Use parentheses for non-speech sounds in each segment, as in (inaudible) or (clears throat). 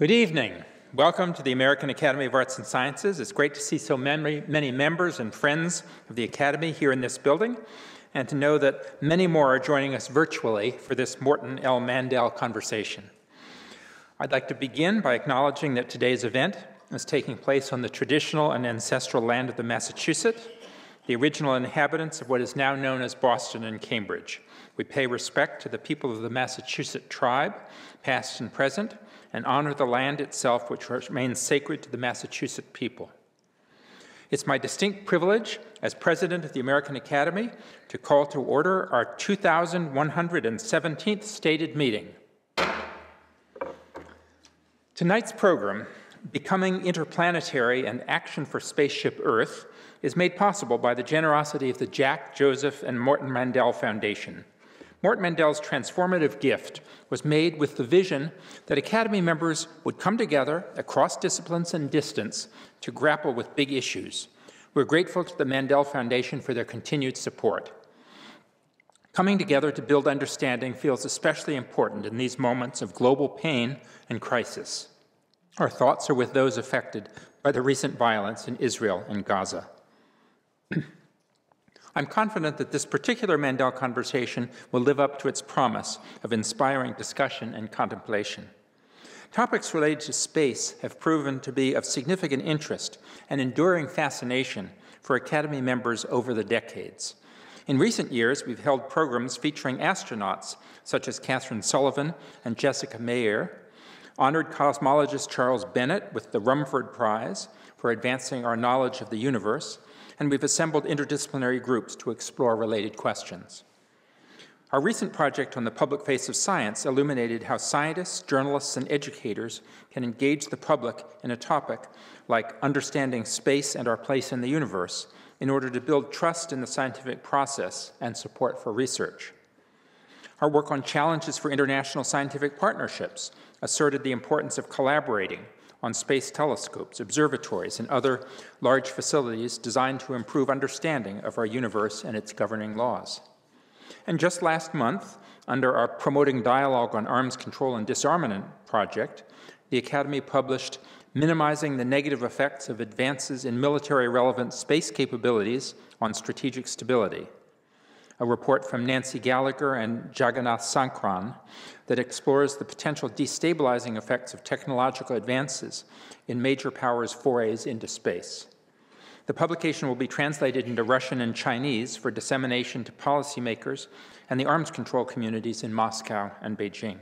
Good evening. Welcome to the American Academy of Arts and Sciences. It's great to see so many, many members and friends of the Academy here in this building, and to know that many more are joining us virtually for this Morton L. Mandel conversation. I'd like to begin by acknowledging that today's event is taking place on the traditional and ancestral land of the Massachusetts, the original inhabitants of what is now known as Boston and Cambridge. We pay respect to the people of the Massachusetts tribe, past and present, and honor the land itself, which remains sacred to the Massachusetts people. It's my distinct privilege as president of the American Academy to call to order our 2117th stated meeting. Tonight's program, Becoming Interplanetary and Action for Spaceship Earth, is made possible by the generosity of the Jack, Joseph, and Morton Mandel Foundation. Morton Mandel's transformative gift was made with the vision that Academy members would come together across disciplines and distance to grapple with big issues. We're grateful to the Mandel Foundation for their continued support. Coming together to build understanding feels especially important in these moments of global pain and crisis. Our thoughts are with those affected by the recent violence in Israel and Gaza. (clears throat) I'm confident that this particular Mandel conversation will live up to its promise of inspiring discussion and contemplation. Topics related to space have proven to be of significant interest and enduring fascination for Academy members over the decades. In recent years, we've held programs featuring astronauts such as Kathryn Sullivan and Jessica Meir, honored cosmologist Charles Bennett with the Rumford Prize for advancing our knowledge of the universe, and we've assembled interdisciplinary groups to explore related questions. Our recent project on the public face of science illuminated how scientists, journalists, and educators can engage the public in a topic like understanding space and our place in the universe in order to build trust in the scientific process and support for research. Our work on challenges for international scientific partnerships asserted the importance of collaborating on space telescopes, observatories, and other large facilities designed to improve understanding of our universe and its governing laws. And just last month, under our Promoting Dialogue on Arms Control and Disarmament project, the Academy published Minimizing the Negative Effects of Advances in Military Relevant Space Capabilities on Strategic Stability, a report from Nancy Gallagher and Jaganath Sankaran that explores the potential destabilizing effects of technological advances in major powers' forays into space. The publication will be translated into Russian and Chinese for dissemination to policymakers and the arms control communities in Moscow and Beijing.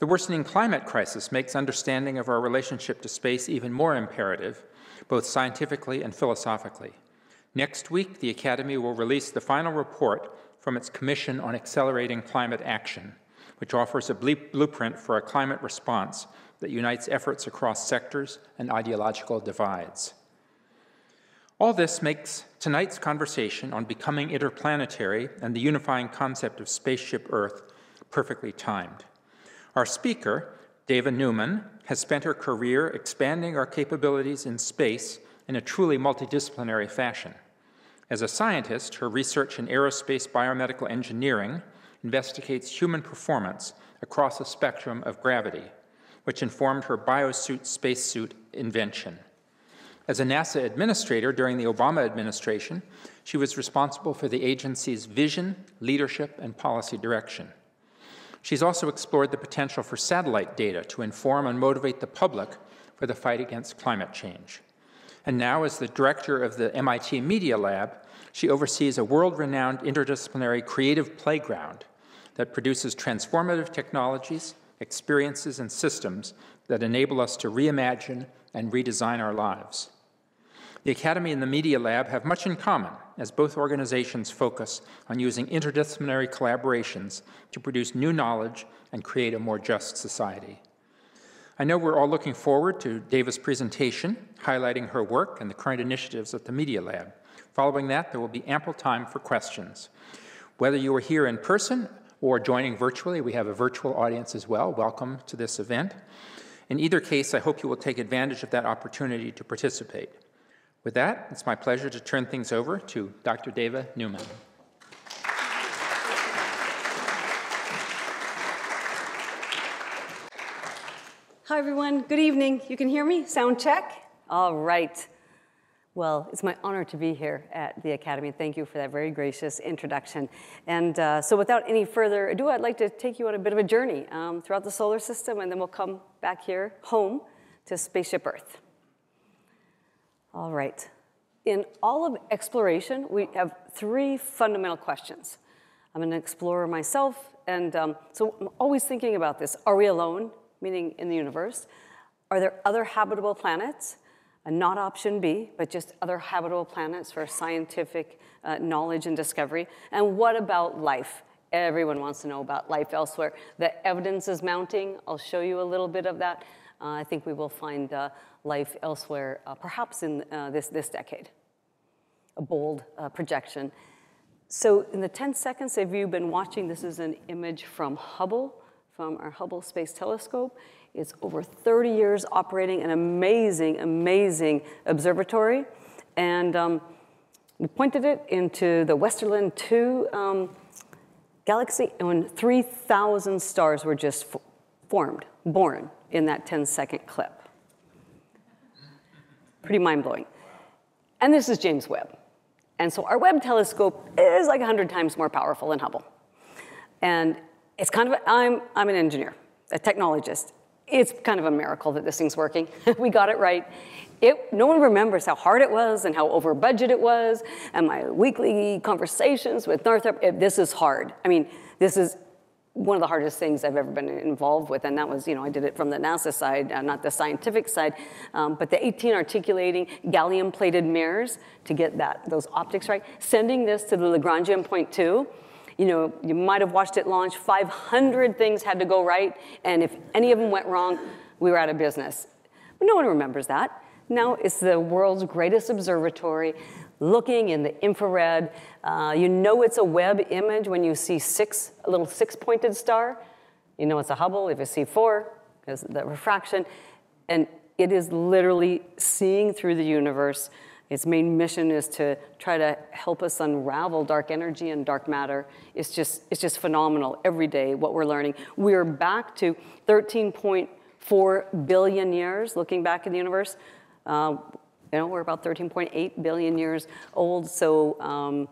The worsening climate crisis makes understanding of our relationship to space even more imperative, both scientifically and philosophically. Next week, the Academy will release the final report from its Commission on Accelerating Climate Action, which offers a blueprint for a climate response that unites efforts across sectors and ideological divides. All this makes tonight's conversation on becoming interplanetary and the unifying concept of spaceship Earth perfectly timed. Our speaker, Dava Newman, has spent her career expanding our capabilities in space in a truly multidisciplinary fashion. As a scientist, her research in aerospace biomedical engineering investigates human performance across a spectrum of gravity, which informed her biosuit spacesuit invention. As a NASA administrator during the Obama administration, she was responsible for the agency's vision, leadership, and policy direction. She's also explored the potential for satellite data to inform and motivate the public for the fight against climate change. And now, as the director of the MIT Media Lab, she oversees a world renowned interdisciplinary creative playground that produces transformative technologies, experiences, and systems that enable us to reimagine and redesign our lives. The Academy and the Media Lab have much in common, as both organizations focus on using interdisciplinary collaborations to produce new knowledge and create a more just society. I know we're all looking forward to Dava's presentation, highlighting her work and the current initiatives at the Media Lab. Following that, there will be ample time for questions. Whether you are here in person or joining virtually, we have a virtual audience as well. Welcome to this event. In either case, I hope you will take advantage of that opportunity to participate. With that, it's my pleasure to turn things over to Dr. Dava Newman. Hi, everyone. Good evening. You can hear me? Sound check? All right. Well, it's my honor to be here at the Academy. Thank you for that very gracious introduction. And uh, so, without any further ado, I'd like to take you on a bit of a journey um, throughout the solar system, and then we'll come back here home to Spaceship Earth. All right. In all of exploration, we have three fundamental questions. I'm an explorer myself, and um, so I'm always thinking about this. Are we alone? Meaning in the universe? Are there other habitable planets? And not option B, but just other habitable planets for scientific uh, knowledge and discovery. And what about life? Everyone wants to know about life elsewhere. The evidence is mounting. I'll show you a little bit of that. Uh, I think we will find uh, life elsewhere, uh, perhaps in uh, this, this decade. A bold uh, projection. So in the 10 seconds have you've been watching, this is an image from Hubble from our Hubble Space Telescope. It's over 30 years operating an amazing, amazing observatory. And um, we pointed it into the Westerlund 2 um, galaxy, and when 3,000 stars were just formed, born in that 10 second clip. Pretty mind blowing. And this is James Webb. And so our Webb telescope is like 100 times more powerful than Hubble. And it's kind of, I'm, I'm an engineer, a technologist. It's kind of a miracle that this thing's working. (laughs) we got it right. It, no one remembers how hard it was and how over budget it was, and my weekly conversations with Northrop. It, this is hard. I mean, this is one of the hardest things I've ever been involved with, and that was, you know, I did it from the NASA side, uh, not the scientific side, um, but the 18 articulating gallium-plated mirrors to get that those optics right, sending this to the Lagrangian point two, you know, you might have watched it launch, 500 things had to go right, and if any of them went wrong, we were out of business. But no one remembers that. Now it's the world's greatest observatory, looking in the infrared. Uh, you know it's a Webb image when you see six, a little six-pointed star. You know it's a Hubble if you see four, because the refraction. And it is literally seeing through the universe its main mission is to try to help us unravel dark energy and dark matter. It's just, it's just phenomenal every day what we're learning. We're back to 13.4 billion years looking back in the universe. Uh, you know, we're about 13.8 billion years old. So um,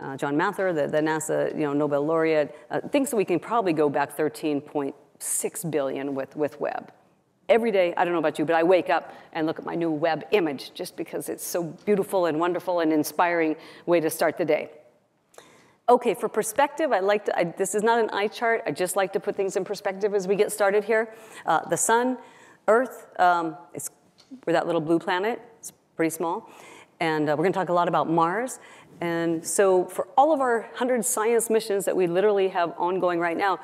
uh, John Mather, the, the, NASA you know, Nobel laureate, uh, thinks that we can probably go back 13.6 billion with, with Webb every day, I don't know about you, but I wake up and look at my new Webb image just because it's so beautiful and wonderful and inspiring way to start the day. Okay, for perspective, I like to, I, this is not an eye chart. I just like to put things in perspective as we get started here. Uh, the sun, Earth, um, it's, we're that little blue planet. It's pretty small. And uh, we're going to talk a lot about Mars. And so for all of our 100 science missions that we literally have ongoing right now,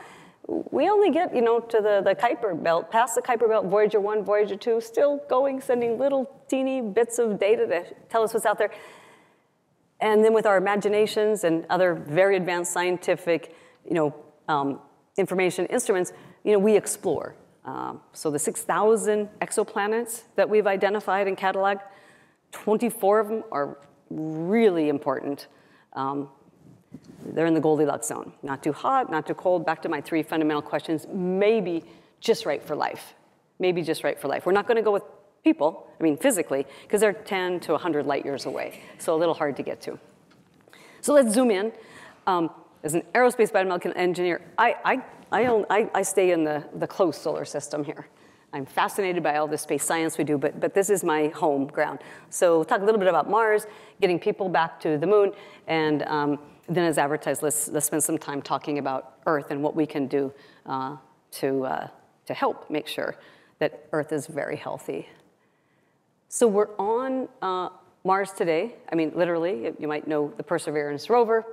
we only get, you know, to the, the Kuiper belt, past the Kuiper belt, Voyager 1, Voyager 2, still going, sending little teeny bits of data to tell us what's out there. And then with our imaginations and other very advanced scientific, you know, um, information instruments, you know, we explore. Um, so the 6,000 exoplanets that we've identified and cataloged, 24 of them are really important. Um, they're in the Goldilocks zone. Not too hot, not too cold. Back to my three fundamental questions. Maybe just right for life. Maybe just right for life. We're not going to go with people, I mean physically, because they're 10 to 100 light years away. So a little hard to get to. So let's zoom in. Um, as an aerospace biomedical engineer, I, I, I, own, I, I stay in the, the closed solar system here. I'm fascinated by all the space science we do, but, but this is my home ground. So talk a little bit about Mars, getting people back to the moon, and um, then as advertised, let's, let's spend some time talking about Earth and what we can do uh, to, uh, to help make sure that Earth is very healthy. So we're on uh, Mars today. I mean, literally, you might know the Perseverance rover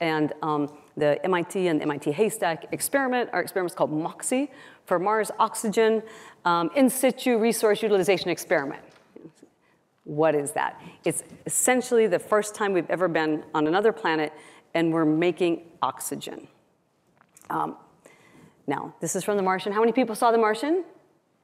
and um, the MIT and MIT Haystack experiment. Our experiment is called MOXIE for Mars Oxygen um, In Situ Resource Utilization Experiment. What is that? It's essentially the first time we've ever been on another planet and we're making oxygen. Um, now, this is from The Martian. How many people saw The Martian?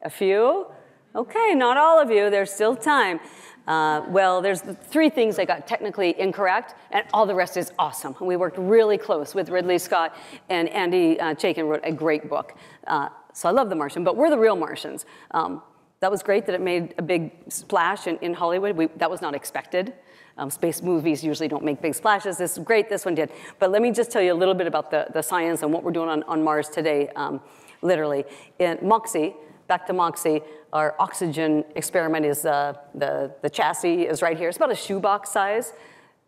A few? Okay, not all of you. There's still time. Uh, well, there's three things I got technically incorrect, and all the rest is awesome. We worked really close with Ridley Scott, and Andy uh, Chaikin wrote a great book. Uh, so I love The Martian, but we're the real Martians. Um, that was great that it made a big splash in, in Hollywood. We, that was not expected. Um, space movies usually don't make big splashes. This is great, this one did. But let me just tell you a little bit about the, the science and what we're doing on, on Mars today, um, literally. In MOXIE, back to MOXIE, our oxygen experiment is, uh, the, the chassis is right here. It's about a shoebox size.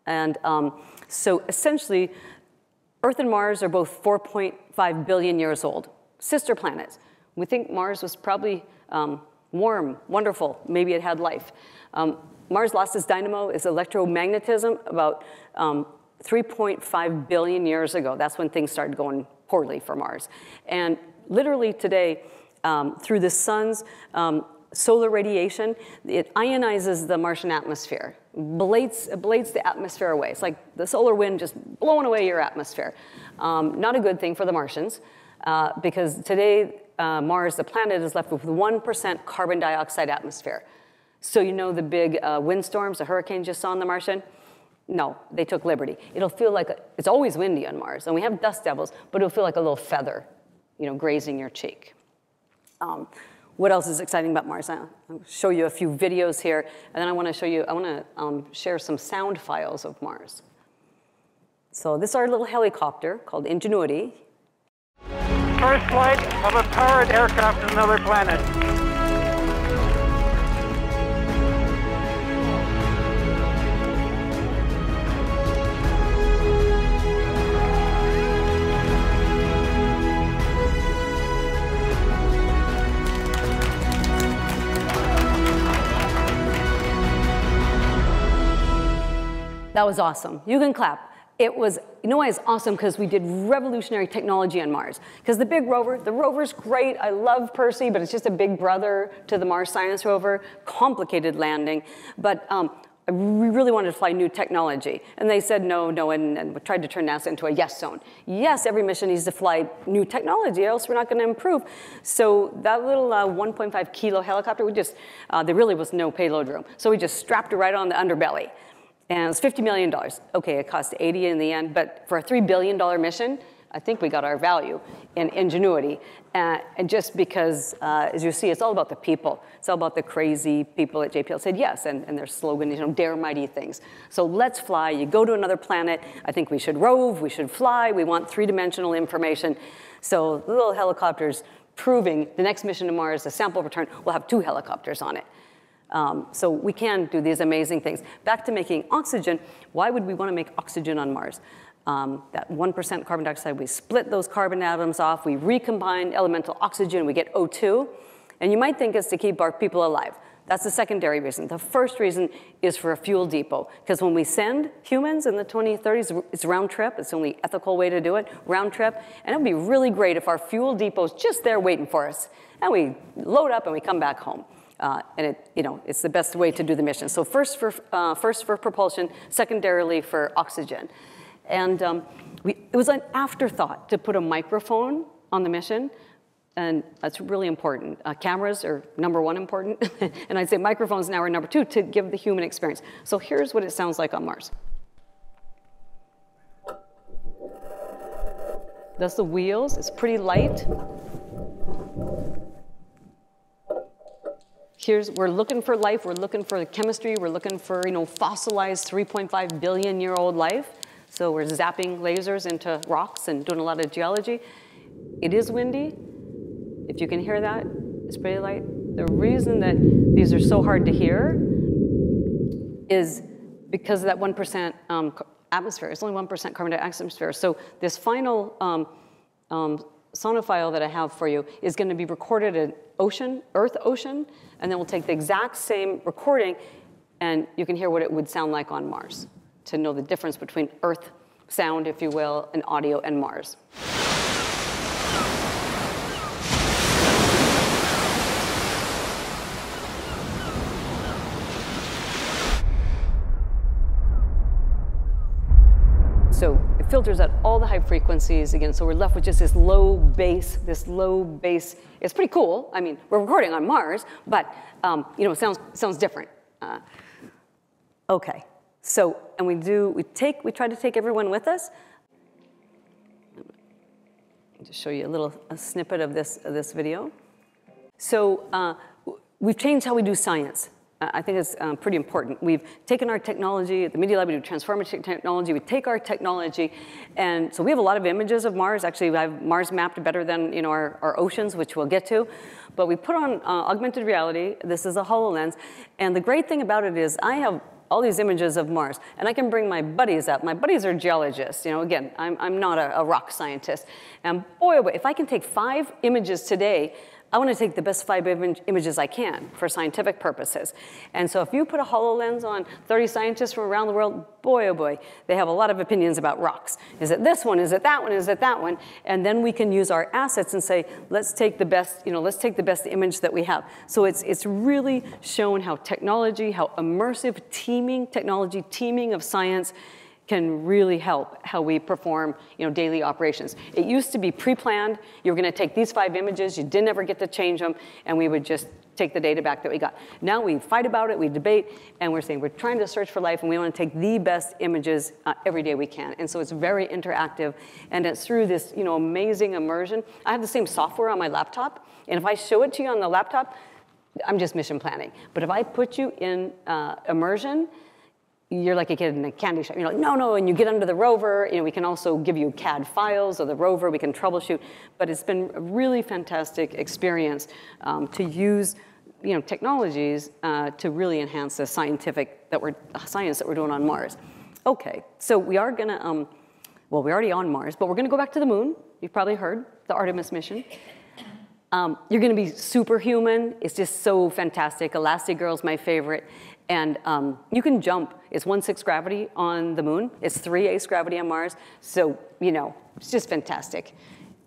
And um, so essentially, Earth and Mars are both 4.5 billion years old, sister planets. We think Mars was probably um, warm, wonderful, maybe it had life. Um, Mars lost its dynamo, its electromagnetism, about um, 3.5 billion years ago. That's when things started going poorly for Mars. And literally today, um, through the sun's um, solar radiation, it ionizes the Martian atmosphere, blades, blades the atmosphere away. It's like the solar wind just blowing away your atmosphere. Um, not a good thing for the Martians, uh, because today, uh, Mars, the planet, is left with 1% carbon dioxide atmosphere. So you know the big uh, windstorms, the hurricanes you saw on the Martian? No, they took liberty. It'll feel like, a, it's always windy on Mars, and we have dust devils, but it'll feel like a little feather, you know, grazing your cheek. Um, what else is exciting about Mars? I'll show you a few videos here, and then I want to show you, I want to um, share some sound files of Mars. So this is our little helicopter called Ingenuity. First flight of a powered aircraft to another planet. That was awesome. You can clap. It was, you know why it's awesome? Because we did revolutionary technology on Mars. Because the big rover, the rover's great. I love Percy, but it's just a big brother to the Mars Science Rover. Complicated landing. But um, we really wanted to fly new technology. And they said no, no, and, and tried to turn NASA into a yes zone. Yes, every mission needs to fly new technology, else we're not going to improve. So that little uh, 1.5 kilo helicopter, we just, uh, there really was no payload room. So we just strapped it right on the underbelly. And it's $50 million. Okay, it cost 80 in the end, but for a $3 billion mission, I think we got our value in ingenuity. Uh, and just because, uh, as you see, it's all about the people. It's all about the crazy people at JPL said yes, and, and their slogan is, you know, dare mighty things. So let's fly. You go to another planet. I think we should rove. We should fly. We want three-dimensional information. So little helicopters proving the next mission to Mars, the sample return, will have two helicopters on it. Um, so we can do these amazing things. Back to making oxygen, why would we want to make oxygen on Mars? Um, that 1% carbon dioxide, we split those carbon atoms off, we recombine elemental oxygen, we get O2. And you might think it's to keep our people alive. That's the secondary reason. The first reason is for a fuel depot, because when we send humans in the 2030s, it's round trip. It's the only ethical way to do it, round trip. And it would be really great if our fuel depot's just there waiting for us, and we load up and we come back home. Uh, and it, you know, it's the best way to do the mission. So first for, uh, first for propulsion, secondarily for oxygen. And um, we, it was an afterthought to put a microphone on the mission, and that's really important. Uh, cameras are number one important, (laughs) and I'd say microphones now are number two to give the human experience. So here's what it sounds like on Mars. That's the wheels, it's pretty light. Here's, we're looking for life, we're looking for chemistry, we're looking for, you know, fossilized 3.5 billion year old life. So we're zapping lasers into rocks and doing a lot of geology. It is windy. If you can hear that, it's pretty light. The reason that these are so hard to hear is because of that 1% um, atmosphere. It's only 1% carbon dioxide atmosphere. So this final um, um, sonofile that I have for you is going to be recorded in ocean, Earth ocean, and then we'll take the exact same recording and you can hear what it would sound like on Mars to know the difference between Earth sound, if you will, and audio and Mars. So it filters out all the high frequencies again, so we're left with just this low bass, this low bass. It's pretty cool. I mean, we're recording on Mars, but um, you know, it sounds, sounds different. Uh, okay, so, and we do, we take, we try to take everyone with us. just show you a little a snippet of this, of this video. So uh, we've changed how we do science. I think it's um, pretty important. We've taken our technology, at the Media Lab we do transformative technology, we take our technology, and so we have a lot of images of Mars. Actually, we have Mars mapped better than you know, our, our oceans, which we'll get to. But we put on uh, augmented reality, this is a HoloLens, and the great thing about it is I have all these images of Mars, and I can bring my buddies up. My buddies are geologists. You know, again, I'm, I'm not a, a rock scientist. And oh boy, if I can take five images today I want to take the best five Im images I can for scientific purposes. And so if you put a HoloLens on 30 scientists from around the world, boy, oh boy, they have a lot of opinions about rocks. Is it this one? Is it that one? Is it that one? And then we can use our assets and say, let's take the best, you know, let's take the best image that we have. So it's, it's really shown how technology, how immersive teaming, technology teaming of science can really help how we perform you know, daily operations. It used to be pre-planned. You were going to take these five images. You didn't ever get to change them, and we would just take the data back that we got. Now we fight about it, we debate, and we're saying we're trying to search for life, and we want to take the best images uh, every day we can. And so it's very interactive, and it's through this you know, amazing immersion. I have the same software on my laptop, and if I show it to you on the laptop, I'm just mission planning. But if I put you in uh, immersion, you're like a kid in a candy shop. You're like, no, no, and you get under the rover. You know, we can also give you CAD files of the rover. We can troubleshoot. But it's been a really fantastic experience um, to use, you know, technologies uh, to really enhance the scientific that we're science that we're doing on Mars. Okay, so we are gonna, um, well, we're already on Mars, but we're gonna go back to the moon. You've probably heard the Artemis mission. Um, you're gonna be superhuman. It's just so fantastic. Elastigirl's my favorite. And um, you can jump. It's 1 6 gravity on the moon, it's 3 ace gravity on Mars. So, you know, it's just fantastic.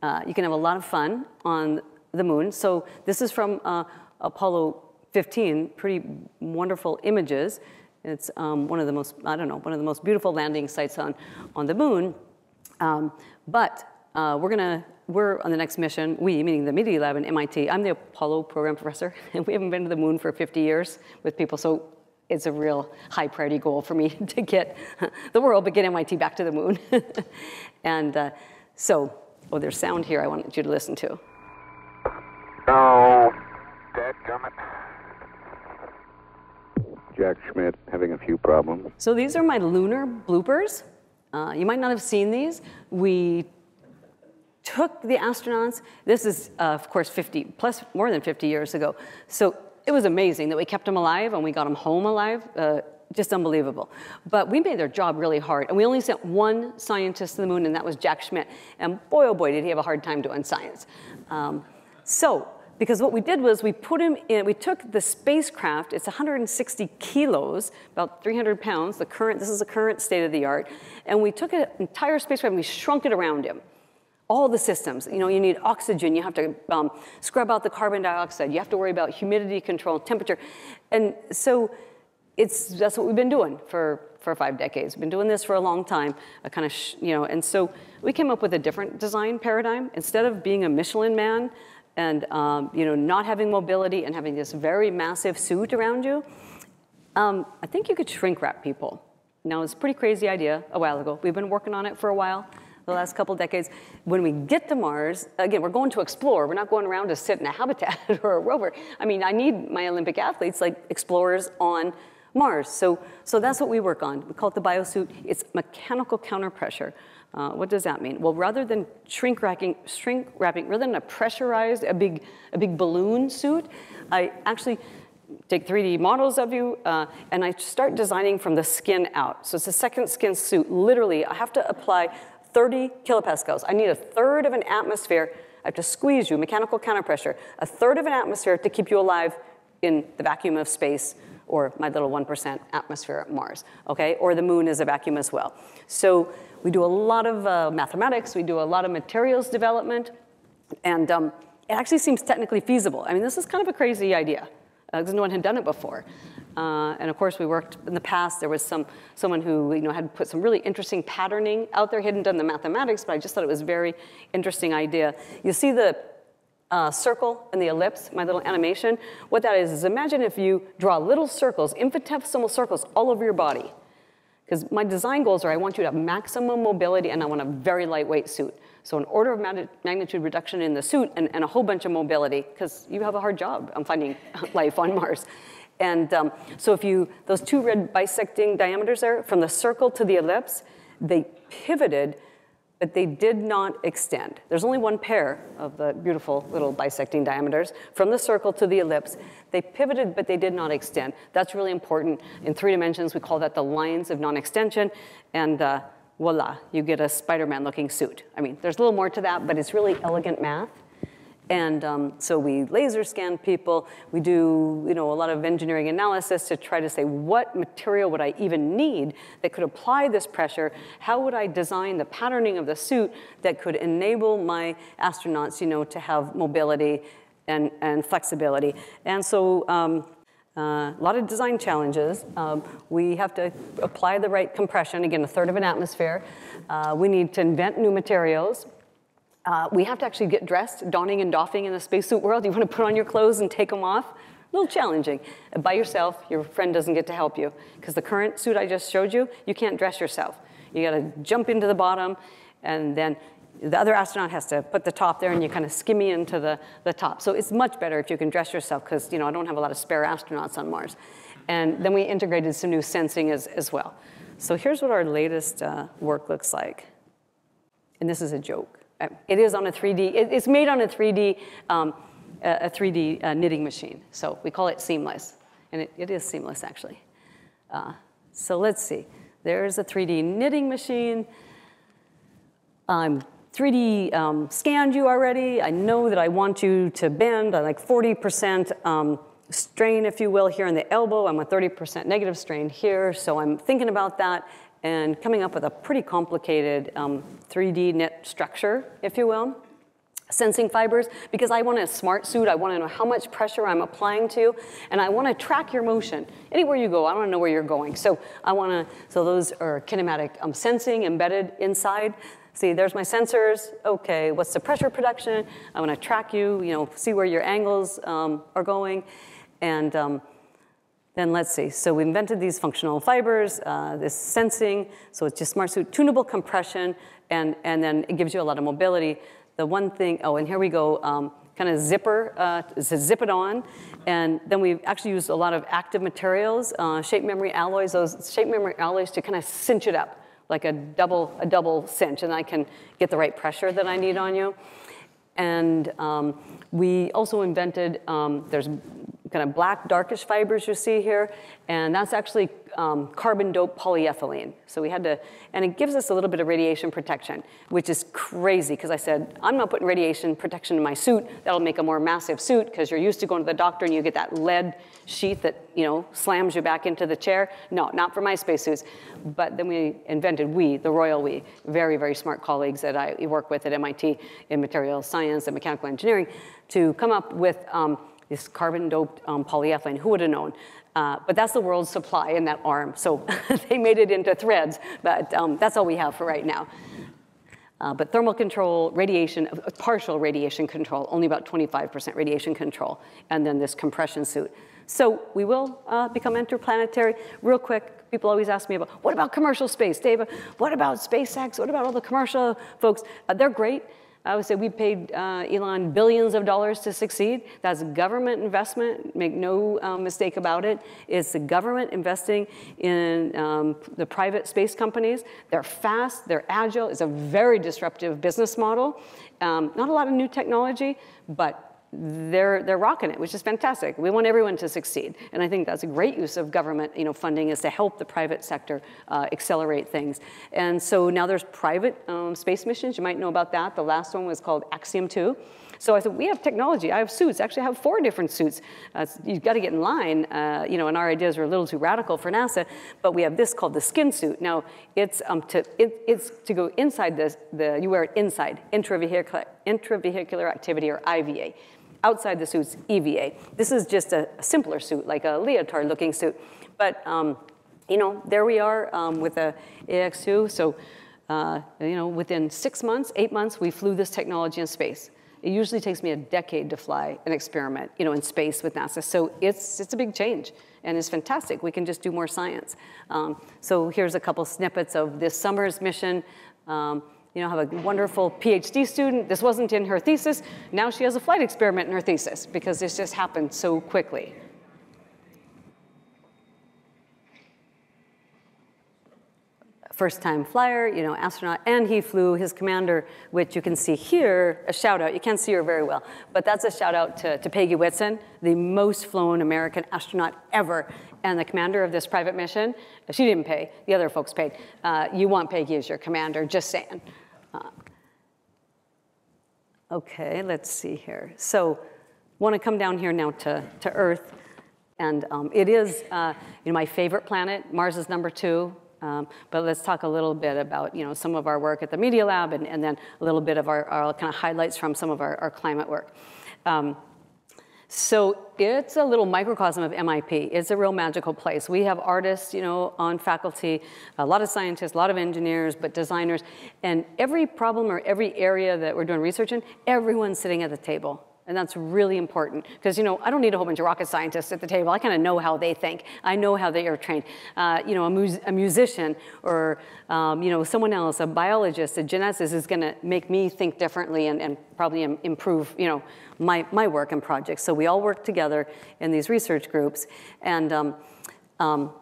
Uh, you can have a lot of fun on the moon. So, this is from uh, Apollo 15, pretty wonderful images. It's um, one of the most, I don't know, one of the most beautiful landing sites on, on the moon. Um, but uh, we're gonna, we're on the next mission, we, meaning the Media Lab and MIT. I'm the Apollo program professor, and (laughs) we haven't been to the moon for 50 years with people. So it's a real high priority goal for me (laughs) to get the world, but get MIT back to the moon. (laughs) and uh, so, oh, there's sound here I wanted you to listen to. Dead coming. Jack Schmitt having a few problems. So these are my lunar bloopers. Uh, you might not have seen these. We took the astronauts. This is, uh, of course, 50 plus more than 50 years ago. So it was amazing that we kept them alive and we got them home alive. Uh, just unbelievable. But we made their job really hard. And we only sent one scientist to the moon, and that was Jack Schmitt. And boy, oh boy, did he have a hard time doing science. Um, so, because what we did was we put him in, we took the spacecraft, it's 160 kilos, about 300 pounds, the current, this is the current state of the art, and we took an entire spacecraft and we shrunk it around him all the systems. You know, you need oxygen, you have to um, scrub out the carbon dioxide, you have to worry about humidity control, temperature. And so it's, that's what we've been doing for, for five decades. We've been doing this for a long time, a kind of, you know, and so we came up with a different design paradigm. Instead of being a Michelin man and, um, you know, not having mobility and having this very massive suit around you, um, I think you could shrink wrap people. Now, it's a pretty crazy idea a while ago. We've been working on it for a while the last couple decades. When we get to Mars, again, we're going to explore. We're not going around to sit in a habitat (laughs) or a rover. I mean, I need my Olympic athletes like explorers on Mars. So, so that's what we work on. We call it the biosuit. It's mechanical counterpressure. Uh, what does that mean? Well, rather than shrink wrapping, shrink wrapping, rather than a pressurized, a big, a big balloon suit, I actually take 3D models of you, uh, and I start designing from the skin out. So it's a second skin suit. Literally, I have to apply 30 kilopascals. I need a third of an atmosphere. I have to squeeze you, mechanical counterpressure, a third of an atmosphere to keep you alive in the vacuum of space or my little 1% atmosphere at Mars, okay? Or the moon is a vacuum as well. So we do a lot of uh, mathematics, we do a lot of materials development, and um, it actually seems technically feasible. I mean, this is kind of a crazy idea because uh, no one had done it before. Uh, and of course, we worked in the past. There was some someone who you know had put some really interesting patterning out there. He hadn't done the mathematics, but I just thought it was a very interesting idea. You see the uh, circle and the ellipse, my little animation. What that is is imagine if you draw little circles, infinitesimal circles, all over your body. Because my design goals are I want you to have maximum mobility and I want a very lightweight suit. So an order of magnitude reduction in the suit and, and a whole bunch of mobility, because you have a hard job I'm finding (laughs) life on Mars. And um, so if you, those two red bisecting diameters there, from the circle to the ellipse, they pivoted, but they did not extend. There's only one pair of the beautiful little bisecting diameters from the circle to the ellipse. They pivoted, but they did not extend. That's really important. In three dimensions, we call that the lines of non-extension, and uh, voila, you get a Spider-Man looking suit. I mean, there's a little more to that, but it's really elegant math. And um, so we laser scan people. We do you know, a lot of engineering analysis to try to say what material would I even need that could apply this pressure? How would I design the patterning of the suit that could enable my astronauts you know, to have mobility and, and flexibility? And so um, uh, a lot of design challenges. Um, we have to apply the right compression, again, a third of an atmosphere. Uh, we need to invent new materials. Uh, we have to actually get dressed, donning and doffing in the spacesuit world. You want to put on your clothes and take them off? A little challenging. By yourself, your friend doesn't get to help you. Because the current suit I just showed you, you can't dress yourself. You got to jump into the bottom, and then the other astronaut has to put the top there, and you kind of skimmy into the, the top. So it's much better if you can dress yourself, because you know I don't have a lot of spare astronauts on Mars. And then we integrated some new sensing as, as well. So here's what our latest uh, work looks like. And this is a joke. Uh, it is on a 3D, it's made on a 3D, um, a 3D uh, knitting machine. So we call it seamless. And it, it is seamless, actually. Uh, so let's see. There's a 3D knitting machine. I'm 3D um, scanned you already. I know that I want you to bend. I like 40% um, strain, if you will, here in the elbow. I'm a 30% negative strain here. So I'm thinking about that and coming up with a pretty complicated um, 3D knit structure, if you will. Sensing fibers, because I want a smart suit, I want to know how much pressure I'm applying to and I want to track your motion. Anywhere you go, I want to know where you're going. So I want to, so those are kinematic um, sensing embedded inside. See, there's my sensors. Okay, what's the pressure production? I want to track you, you know, see where your angles um, are going. And um, then let's see, so we invented these functional fibers, uh, this sensing, so it's just smart suit, tunable compression, and, and then it gives you a lot of mobility. The one thing, oh, and here we go, um, kind of zipper, uh, zip it on. And then we've actually used a lot of active materials, uh, shape memory alloys, those shape memory alloys to kind of cinch it up, like a double, a double cinch, and I can get the right pressure that I need on you. And um, we also invented, um, there's kind of black darkish fibers you see here, and that's actually um, carbon doped polyethylene. So we had to, and it gives us a little bit of radiation protection, which is crazy because I said, I'm not putting radiation protection in my suit. That'll make a more massive suit because you're used to going to the doctor and you get that lead sheath that, you know, slams you back into the chair. No, not for my spacesuits. But then we invented, we, the royal we, very, very smart colleagues that I work with at MIT in material science and mechanical engineering to come up with um, this carbon doped um, polyethylene. Who would have known? Uh, but that's the world's supply in that arm. So (laughs) they made it into threads, but um, that's all we have for right now. Uh, but thermal control, radiation, uh, partial radiation control, only about 25% radiation control, and then this compression suit. So we will uh, become interplanetary. Real quick, people always ask me about, what about commercial space, Dave? What about SpaceX? What about all the commercial folks? Uh, they're great. I would say we paid uh, Elon billions of dollars to succeed. That's government investment, make no um, mistake about it. It's the government investing in um, the private space companies. They're fast, they're agile, it's a very disruptive business model. Um, not a lot of new technology, but they're, they're rocking it, which is fantastic. We want everyone to succeed. And I think that's a great use of government you know, funding is to help the private sector uh, accelerate things. And so now there's private um, space missions. You might know about that. The last one was called Axiom 2. So I said, we have technology. I have suits. Actually, I have four different suits. Uh, you've got to get in line. Uh, you know, and our ideas are a little too radical for NASA. But we have this called the skin suit. Now, it's um, to it, it's to go inside this. The you wear it inside intravehicular intravehicular activity or IVA. Outside the suit's EVA. This is just a, simpler suit, like a leotard looking suit. But, um, you know, there we are um, with a AX2. So, uh, you know, within six months, eight months, we flew this technology in space. It usually takes me a decade to fly an experiment, you know, in space with NASA. So it's, it's a big change and it's fantastic. We can just do more science. Um, so here's a couple snippets of this summer's mission. Um, you know, have a wonderful PhD student. This wasn't in her thesis. Now she has a flight experiment in her thesis because this just happened so quickly. first time flyer, you know, astronaut, and he flew his commander, which you can see here, a shout out. You can't see her very well, but that's a shout out to, to Peggy Whitson, the most flown American astronaut ever, and the commander of this private mission. She didn't pay, the other folks paid. Uh, you want Peggy as your commander, just saying. Okay, let's see here. So, want to come down here now to, to Earth. And um, it is uh, you know, my favorite planet. Mars is number two. Um, but let's talk a little bit about you know, some of our work at the Media Lab and, and then a little bit of our, our kind of highlights from some of our, our climate work. Um, so it's a little microcosm of MIT. It's a real magical place. We have artists, you know, on faculty, a lot of scientists, a lot of engineers, but designers, and every problem or every area that we're doing research in, everyone's sitting at the table. And that's really important because, you know, I don't need a whole bunch of rocket scientists at the table. I kind of know how they think. I know how they are trained. Uh, you know, a, a musician or, um, you know, someone else, a biologist, a geneticist is going to make me think differently and, and probably Im improve, you know, my, my work and projects. So we all work together in these research groups. And um, um,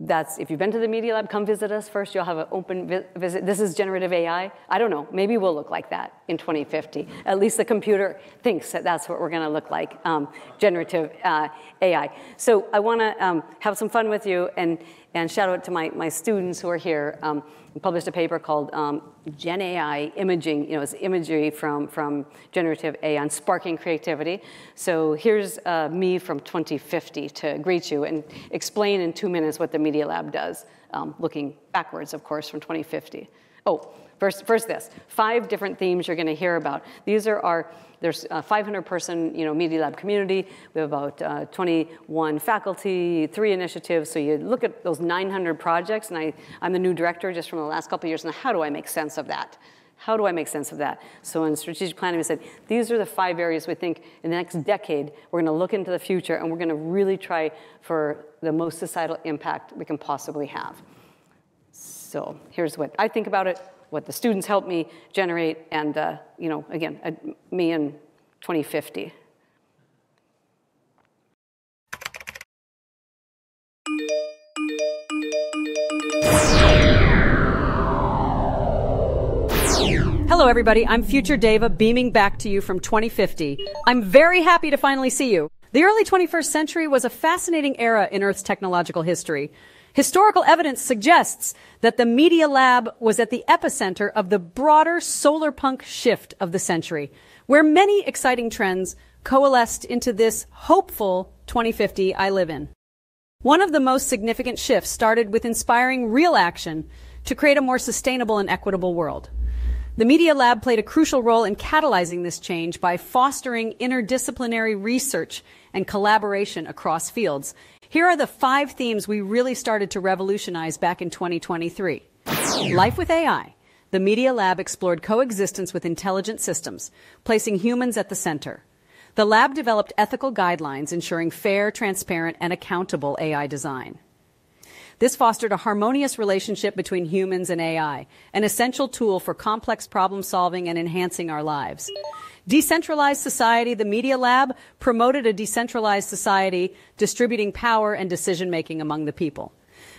that's if you've been to the Media Lab, come visit us first. You'll have an open vi visit. This is generative AI. I don't know. Maybe we'll look like that in 2050. At least the computer thinks that that's what we're going to look like, um, generative uh, AI. So I want to um, have some fun with you and and shout out to my, my students who are here. Um, published a paper called um, Gen AI Imaging, you know, it's imagery from, from generative AI on sparking creativity. So here's uh, me from 2050 to greet you and explain in two minutes what the Media Lab does, um, looking backwards, of course, from 2050. Oh, First, first this, five different themes you're gonna hear about. These are our, there's a 500 person you know, Media Lab community. We have about uh, 21 faculty, three initiatives. So you look at those 900 projects and I, I'm the new director just from the last couple years. And how do I make sense of that? How do I make sense of that? So in strategic planning, we said, these are the five areas we think in the next decade, we're gonna look into the future and we're gonna really try for the most societal impact we can possibly have. So here's what I think about it what the students helped me generate, and uh, you know, again, uh, me in 2050. Hello, everybody. I'm Future Dava beaming back to you from 2050. I'm very happy to finally see you. The early 21st century was a fascinating era in Earth's technological history. Historical evidence suggests that the Media Lab was at the epicenter of the broader solar punk shift of the century, where many exciting trends coalesced into this hopeful 2050 I live in. One of the most significant shifts started with inspiring real action to create a more sustainable and equitable world. The Media Lab played a crucial role in catalyzing this change by fostering interdisciplinary research and collaboration across fields, here are the five themes we really started to revolutionize back in 2023. Life with AI. The Media Lab explored coexistence with intelligent systems, placing humans at the center. The lab developed ethical guidelines ensuring fair, transparent, and accountable AI design. This fostered a harmonious relationship between humans and AI, an essential tool for complex problem solving and enhancing our lives. Decentralized society, the Media Lab promoted a decentralized society, distributing power and decision making among the people.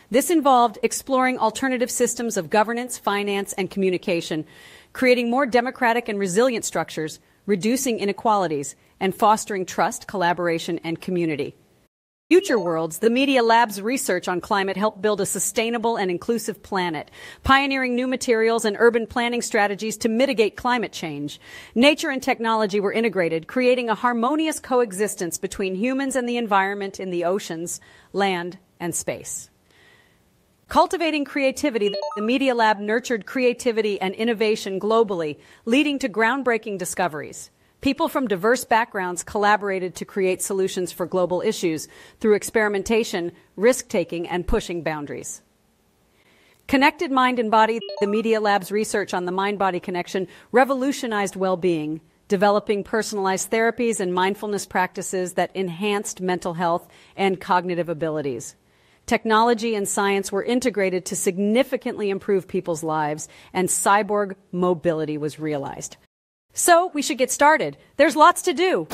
This involved exploring alternative systems of governance, finance, and communication, creating more democratic and resilient structures, reducing inequalities, and fostering trust, collaboration, and community. Future Worlds, the Media Lab's research on climate helped build a sustainable and inclusive planet, pioneering new materials and urban planning strategies to mitigate climate change. Nature and technology were integrated, creating a harmonious coexistence between humans and the environment in the oceans, land, and space. Cultivating creativity, the Media Lab nurtured creativity and innovation globally, leading to groundbreaking discoveries. People from diverse backgrounds collaborated to create solutions for global issues through experimentation, risk taking, and pushing boundaries. Connected Mind and Body, the Media Lab's research on the mind body connection revolutionized well being, developing personalized therapies and mindfulness practices that enhanced mental health and cognitive abilities. technology and science were integrated to significantly improve people's lives, and cyborg mobility was realized. So we should get started. There's lots to do.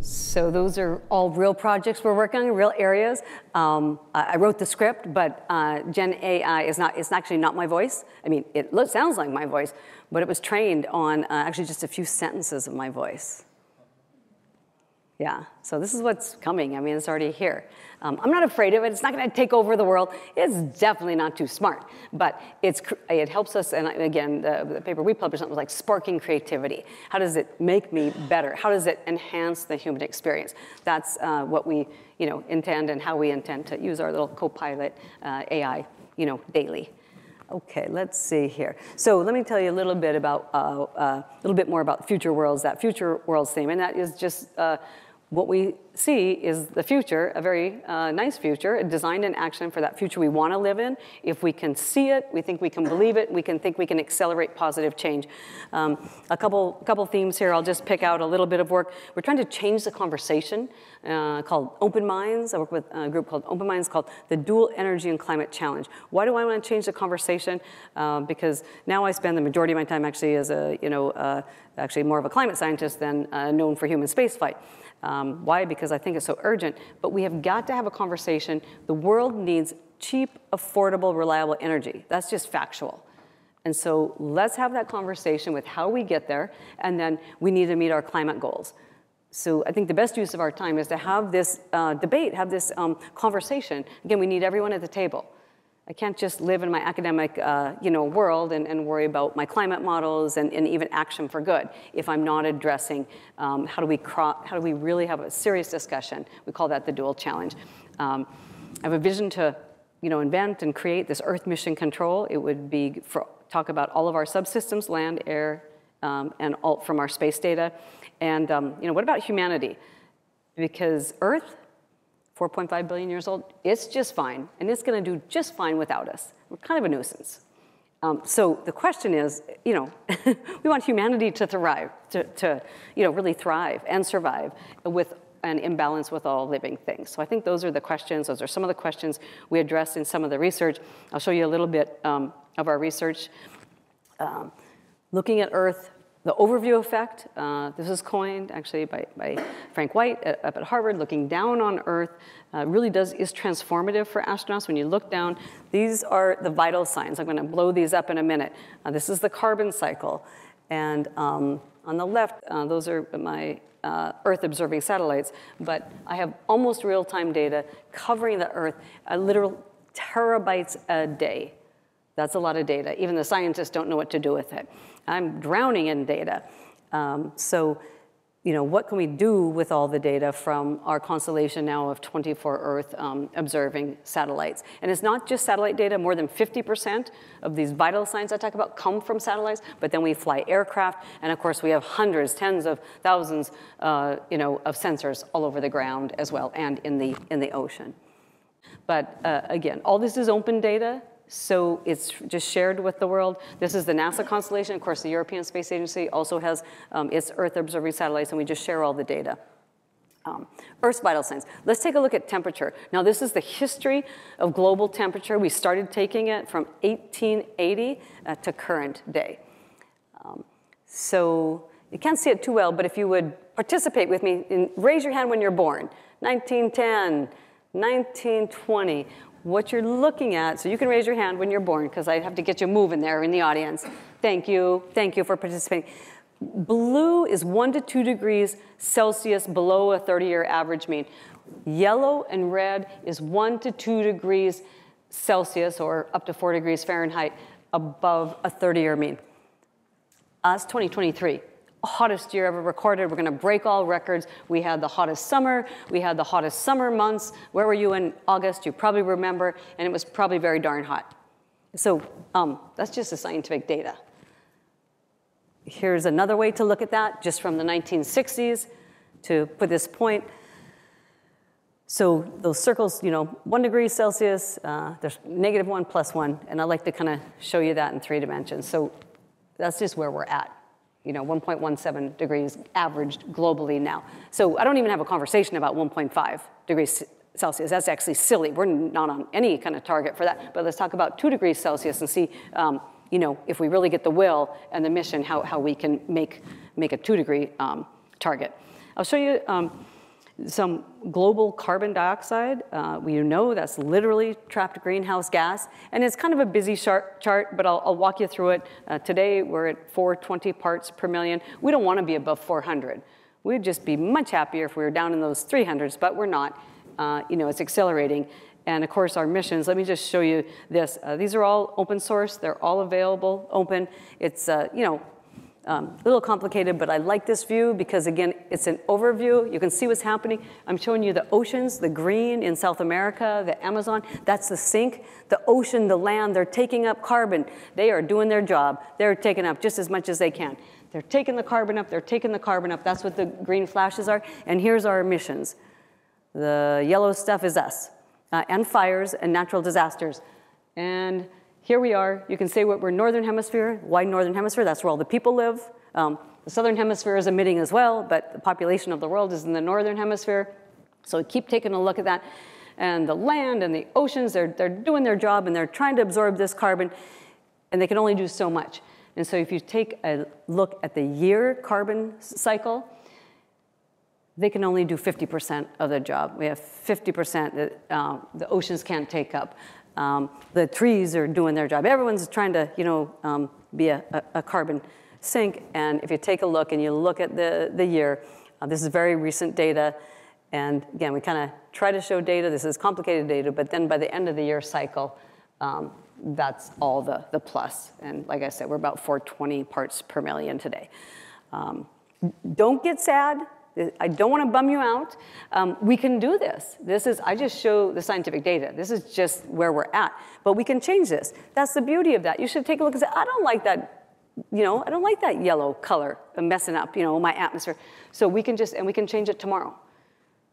So those are all real projects we're working on, real areas. Um, I wrote the script, but uh, Gen AI is not, it's actually not my voice. I mean, it sounds like my voice, but it was trained on uh, actually just a few sentences of my voice. Yeah, so this is what's coming. I mean, it's already here. Um, I'm not afraid of it. It's not going to take over the world. It's definitely not too smart, but it's, it helps us. And again, the, the paper we published was like sparking creativity. How does it make me better? How does it enhance the human experience? That's uh, what we, you know, intend and how we intend to use our little co-pilot uh, AI, you know, daily. Okay, let's see here. So let me tell you a little bit about, uh, uh a little bit more about future worlds, that future worlds theme, and that is just uh, what we see is the future, a very uh, nice future, designed in action for that future we want to live in. If we can see it, we think we can believe it, we can think we can accelerate positive change. Um, a couple, couple themes here, I'll just pick out a little bit of work. We're trying to change the conversation uh, called Open Minds. I work with a group called Open Minds called the Dual Energy and Climate Challenge. Why do I want to change the conversation? Uh, because now I spend the majority of my time actually as a, you know, uh, actually more of a climate scientist than uh, known for human spaceflight. Um, why? Because I think it's so urgent. But we have got to have a conversation. The world needs cheap, affordable, reliable energy. That's just factual. And so let's have that conversation with how we get there, and then we need to meet our climate goals. So I think the best use of our time is to have this uh, debate, have this um, conversation. Again, we need everyone at the table. I can't just live in my academic uh, you know, world and, and worry about my climate models and, and even action for good if I'm not addressing um, how, do we how do we really have a serious discussion. We call that the dual challenge. Um, I have a vision to you know, invent and create this Earth mission control. It would be for, talk about all of our subsystems, land, air, um, and all from our space data. And um, you know, what about humanity? Because Earth 4.5 billion years old, it's just fine, and it's going to do just fine without us. We're kind of a nuisance. Um, so the question is, you know, (laughs) we want humanity to thrive, to, to, you know, really thrive and survive with an imbalance with all living things. So I think those are the questions. Those are some of the questions we address in some of the research. I'll show you a little bit um, of our research. Um, looking at Earth the overview effect, uh, this was coined actually by, by Frank White at, up at Harvard, looking down on Earth, uh, really does is transformative for astronauts. When you look down, these are the vital signs. I'm going to blow these up in a minute. Uh, this is the carbon cycle. And um, on the left, uh, those are my uh, Earth observing satellites, but I have almost real-time data covering the Earth, a literal terabytes a day. That's a lot of data. Even the scientists don't know what to do with it. I'm drowning in data. Um, so, you know, what can we do with all the data from our constellation now of 24 Earth um, observing satellites? And it's not just satellite data, more than 50% of these vital signs I talk about come from satellites, but then we fly aircraft, and of course we have hundreds, tens of thousands, uh, you know, of sensors all over the ground as well, and in the, in the ocean. But uh, again, all this is open data, so it's just shared with the world. This is the NASA constellation. Of course, the European Space Agency also has um, its Earth observing satellites, and we just share all the data. Um, Earth's vital signs. Let's take a look at temperature. Now, this is the history of global temperature. We started taking it from 1880 uh, to current day. Um, so you can't see it too well, but if you would participate with me, and raise your hand when you're born. 1910, 1920 what you're looking at, so you can raise your hand when you're born, because I have to get you moving there in the audience. Thank you. Thank you for participating. Blue is one to two degrees Celsius below a 30 year average mean. Yellow and red is one to two degrees Celsius or up to four degrees Fahrenheit above a 30 year mean. Us, 2023 hottest year ever recorded. We're going to break all records. We had the hottest summer. We had the hottest summer months. Where were you in August? You probably remember, and it was probably very darn hot. So um, that's just the scientific data. Here's another way to look at that, just from the 1960s to put this point. So those circles, you know, one degree Celsius, uh, there's negative one, plus one, and I like to kind of show you that in three dimensions. So that's just where we're at. You know, 1.17 degrees averaged globally now. So I don't even have a conversation about 1.5 degrees Celsius. That's actually silly. We're not on any kind of target for that. But let's talk about two degrees Celsius and see, um, you know, if we really get the will and the mission, how, how we can make, make a two degree um, target. I'll show you um, some global carbon dioxide. Uh, we know that's literally trapped greenhouse gas. And it's kind of a busy chart, but I'll, I'll, walk you through it. Uh, today, we're at 420 parts per million. We don't want to be above 400. We'd just be much happier if we were down in those 300s, but we're not. Uh, you know, it's accelerating. And of course, our missions, let me just show you this. Uh, these are all open source. They're all available, open. It's, uh, you know, um, a little complicated, but I like this view because again, it's an overview. You can see what's happening. I'm showing you the oceans, the green in South America, the Amazon. That's the sink. The ocean, the land, they're taking up carbon. They are doing their job. They're taking up just as much as they can. They're taking the carbon up, they're taking the carbon up. That's what the green flashes are. And here's our emissions. The yellow stuff is us, uh, and fires and natural disasters. And here we are. You can say what we're northern hemisphere. Why northern hemisphere? That's where all the people live. Um, the southern hemisphere is emitting as well, but the population of the world is in the northern hemisphere. So keep taking a look at that. And the land and the oceans, they're, they're doing their job and they're trying to absorb this carbon, and they can only do so much. And so if you take a look at the year carbon cycle, they can only do 50% of the job. We have 50% that uh, the oceans can't take up. Um, the trees are doing their job. Everyone's trying to, you know, um, be a, a, carbon sink. And if you take a look and you look at the, the year, uh, this is very recent data. And again, we kind of try to show data. This is complicated data, but then by the end of the year cycle, um, that's all the, the plus. And like I said, we're about 420 parts per million today. Um, don't get sad. I don't want to bum you out. Um, we can do this. This is, I just show the scientific data. This is just where we're at. But we can change this. That's the beauty of that. You should take a look and say, I don't like that, you know, I don't like that yellow color messing up, you know, my atmosphere. So we can just, and we can change it tomorrow.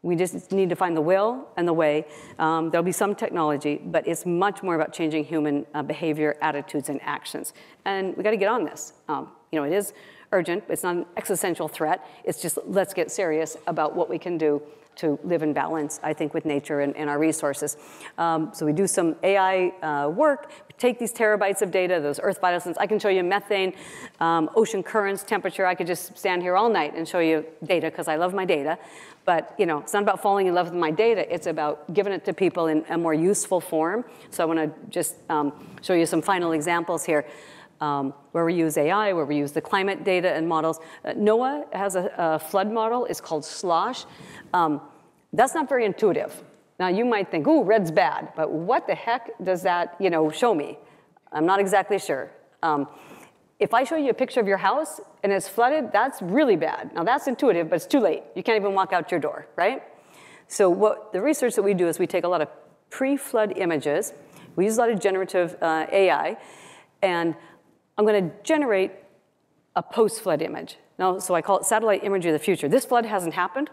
We just need to find the will and the way. Um, there'll be some technology, but it's much more about changing human uh, behavior, attitudes, and actions. And we got to get on this. Um, you know, it is urgent, it's not an existential threat. It's just let's get serious about what we can do to live in balance, I think, with nature and, and our resources. Um, so we do some AI uh, work, take these terabytes of data, those earth vital signs. I can show you methane, um, ocean currents, temperature. I could just stand here all night and show you data because I love my data. But you know, it's not about falling in love with my data. It's about giving it to people in a more useful form. So I want to just um, show you some final examples here um, where we use AI, where we use the climate data and models. Uh, NOAA has a, a, flood model, it's called SLOSH. Um, that's not very intuitive. Now you might think, ooh, red's bad, but what the heck does that, you know, show me? I'm not exactly sure. Um, if I show you a picture of your house and it's flooded, that's really bad. Now that's intuitive, but it's too late. You can't even walk out your door, right? So what the research that we do is we take a lot of pre-flood images. We use a lot of generative uh, AI, and I'm going to generate a post-flood image. Now, so I call it satellite imagery of the future. This flood hasn't happened,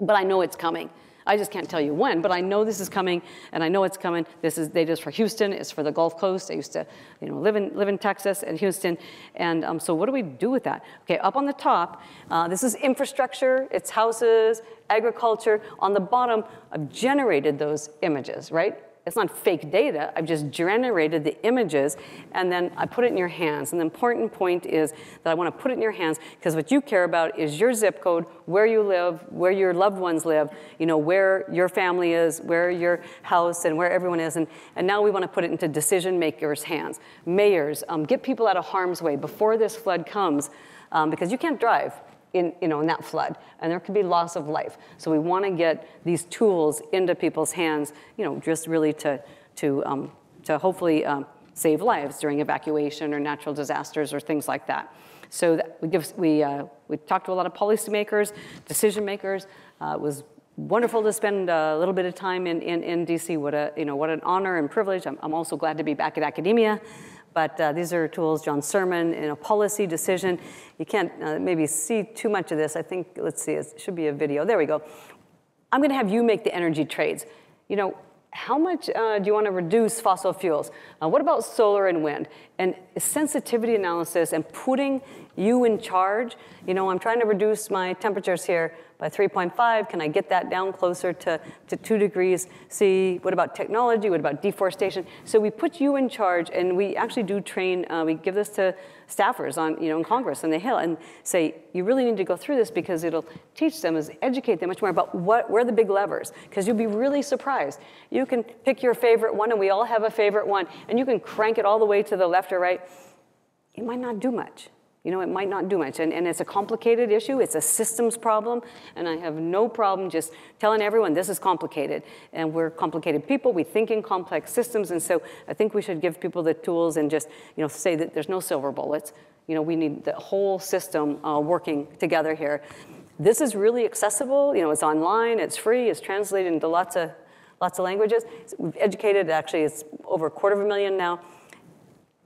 but I know it's coming. I just can't tell you when, but I know this is coming, and I know it's coming. This is data for Houston. It's for the Gulf Coast. I used to, you know, live in live in Texas and Houston, and um, so what do we do with that? Okay, up on the top, uh, this is infrastructure. It's houses, agriculture. On the bottom, I've generated those images, right? It's not fake data. I've just generated the images and then I put it in your hands. And the important point is that I want to put it in your hands because what you care about is your zip code, where you live, where your loved ones live, you know, where your family is, where your house and where everyone is. And, and now we want to put it into decision makers' hands. Mayors, um, get people out of harm's way before this flood comes um, because you can't drive in, you know, in that flood, and there could be loss of life. So we want to get these tools into people's hands, you know, just really to, to, um, to hopefully um, save lives during evacuation or natural disasters or things like that. So that we, give, we, uh, we talked to a lot of policymakers, decision makers. Uh, it was wonderful to spend a little bit of time in, in, in DC. What, a, you know, what an honor and privilege. I'm, I'm also glad to be back at academia but uh, these are tools, John Sterman, in a policy decision. You can't uh, maybe see too much of this. I think, let's see, it should be a video. There we go. I'm gonna have you make the energy trades. You know, how much uh, do you want to reduce fossil fuels? Uh, what about solar and wind? And sensitivity analysis and putting you in charge. You know, I'm trying to reduce my temperatures here by 3.5. Can I get that down closer to, to 2 degrees C? What about technology? What about deforestation? So we put you in charge, and we actually do train, uh, we give this to staffers on, you know, in Congress on the Hill and say, you really need to go through this because it'll teach them, is educate them much more about what, where the big levers. Because you'll be really surprised. You can pick your favorite one, and we all have a favorite one, and you can crank it all the way to the left or right. It might not do much you know, it might not do much. And, and it's a complicated issue, it's a systems problem, and I have no problem just telling everyone this is complicated. And we're complicated people, we think in complex systems, and so I think we should give people the tools and just, you know, say that there's no silver bullets. You know, we need the whole system uh, working together here. This is really accessible, you know, it's online, it's free, it's translated into lots of, lots of languages. We've educated, actually, it's over a quarter of a million now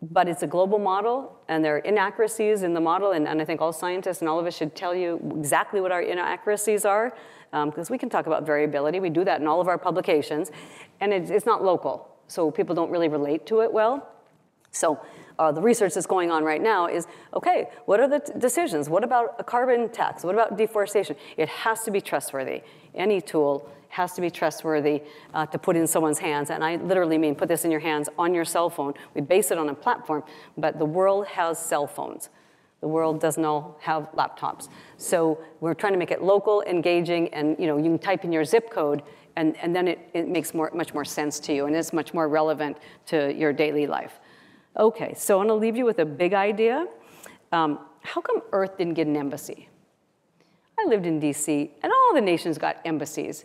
but it's a global model, and there are inaccuracies in the model, and, and I think all scientists and all of us should tell you exactly what our inaccuracies are, because um, we can talk about variability. We do that in all of our publications, and it's, it's not local, so people don't really relate to it well. So uh, the research that's going on right now is, okay, what are the decisions? What about a carbon tax? What about deforestation? It has to be trustworthy. Any tool has to be trustworthy uh, to put in someone's hands. And I literally mean put this in your hands on your cell phone. We base it on a platform, but the world has cell phones. The world does not all have laptops. So we're trying to make it local, engaging, and you know, you can type in your zip code and, and then it, it makes more, much more sense to you and is much more relevant to your daily life. Okay, so I'm gonna leave you with a big idea. Um, how come Earth didn't get an embassy? I lived in DC, and all the nations got embassies.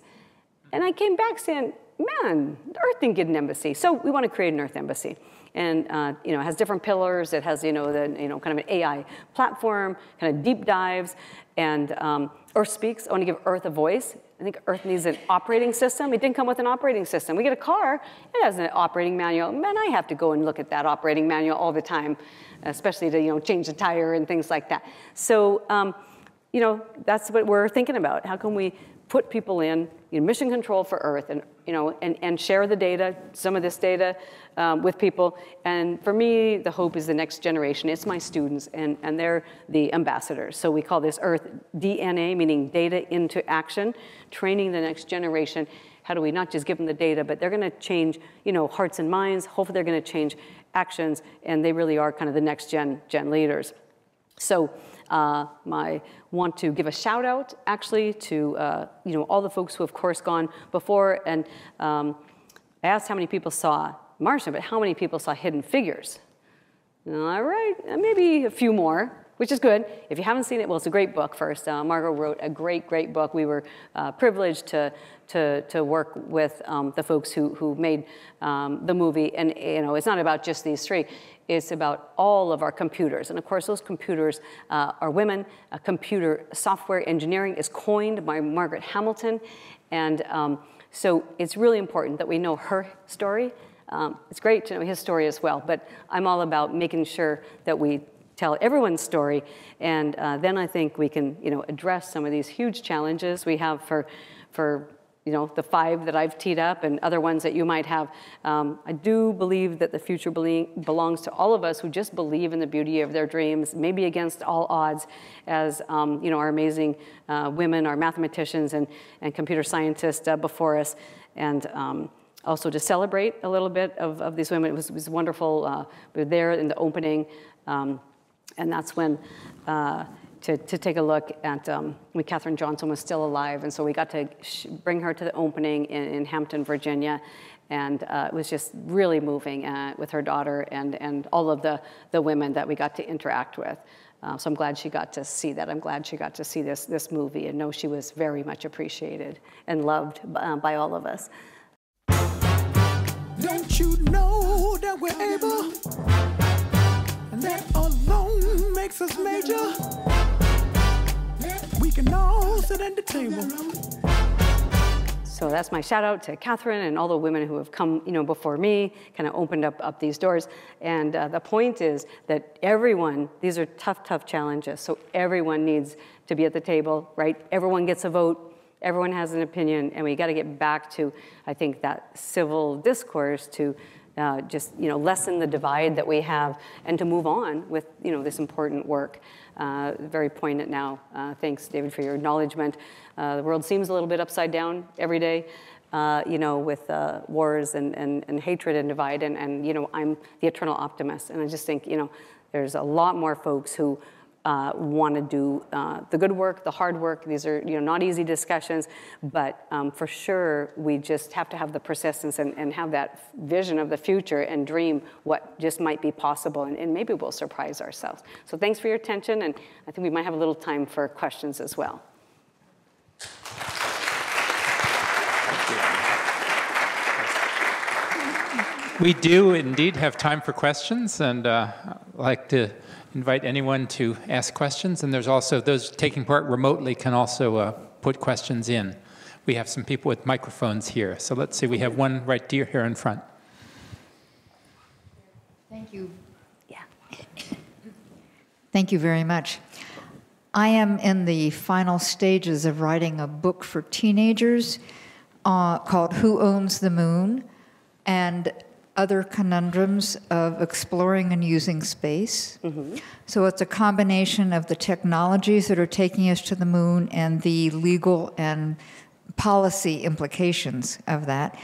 And I came back saying, man, Earth didn't get an embassy. So we want to create an Earth embassy. And, uh, you know, it has different pillars. It has, you know, the, you know, kind of an AI platform, kind of deep dives. And um, Earth Speaks, I want to give Earth a voice. I think Earth needs an operating system. It didn't come with an operating system. We get a car, it has an operating manual. Man, I have to go and look at that operating manual all the time, especially to, you know, change the tire and things like that. So, um, you know, that's what we're thinking about. How can we put people in mission control for Earth and, you know, and, and share the data, some of this data um, with people. And for me, the hope is the next generation. It's my students, and, and they're the ambassadors. So we call this Earth DNA, meaning data into action, training the next generation. How do we not just give them the data, but they're going to change, you know, hearts and minds. Hopefully, they're going to change actions, and they really are kind of the next gen gen leaders. So uh, I want to give a shout out actually to uh, you know all the folks who have course gone before and um, I asked how many people saw Martian, but how many people saw Hidden Figures? All right, maybe a few more, which is good. If you haven't seen it, well, it's a great book first. Uh, Margot wrote a great, great book. We were uh, privileged to, to, to work with um, the folks who, who made um, the movie. And, you know, it's not about just these three. It's about all of our computers. And of course, those computers uh, are women. Uh, computer software engineering is coined by Margaret Hamilton. And um, so it's really important that we know her story. Um, it's great to know his story as well, but I'm all about making sure that we tell everyone's story. And uh, then I think we can you know, address some of these huge challenges we have for, for you know, the five that I've teed up and other ones that you might have. Um, I do believe that the future belongs to all of us who just believe in the beauty of their dreams, maybe against all odds, as um, you know, our amazing uh, women, our mathematicians and, and computer scientists uh, before us. And um, also to celebrate a little bit of, of these women. It was, it was wonderful. Uh, we were there in the opening, um, and that's when uh, to, to take a look at um, when Katherine Johnson was still alive. And so we got to bring her to the opening in, in Hampton, Virginia. And uh, it was just really moving uh, with her daughter and, and all of the, the women that we got to interact with. Uh, so I'm glad she got to see that. I'm glad she got to see this, this movie and know she was very much appreciated and loved uh, by all of us. Don't you know that we're able? That alone makes us major we can all sit at the table. So that's my shout out to Katherine and all the women who have come, you know, before me, kind of opened up, up these doors. And uh, the point is that everyone, these are tough, tough challenges. So everyone needs to be at the table, right? Everyone gets a vote. Everyone has an opinion, and we got to get back to, I think, that civil discourse to uh, just you know lessen the divide that we have and to move on with you know this important work. Uh, very poignant now. Uh, thanks, David, for your acknowledgement. Uh, the world seems a little bit upside down every day. Uh, you know, with uh, wars and, and, and hatred and divide, and, and you know, I'm the eternal optimist, and I just think you know, there's a lot more folks who uh, want to do uh, the good work, the hard work. These are you know not easy discussions, but um, for sure we just have to have the persistence and, and, have that vision of the future and dream what just might be possible, and, and maybe we'll surprise ourselves. So thanks for your attention, and I think we might have a little time for questions as well. We do indeed have time for questions, and uh, I'd like to invite anyone to ask questions. And there's also those taking part remotely can also uh, put questions in. We have some people with microphones here. So let's see, we have one right here in front. Thank you. Yeah. (coughs) Thank you very much. I am in the final stages of writing a book for teenagers uh, called Who Owns the Moon? And other conundrums of exploring and using space. Mm-hmm. So it's a combination of the technologies that are taking us to the moon and the legal and policy implications of that.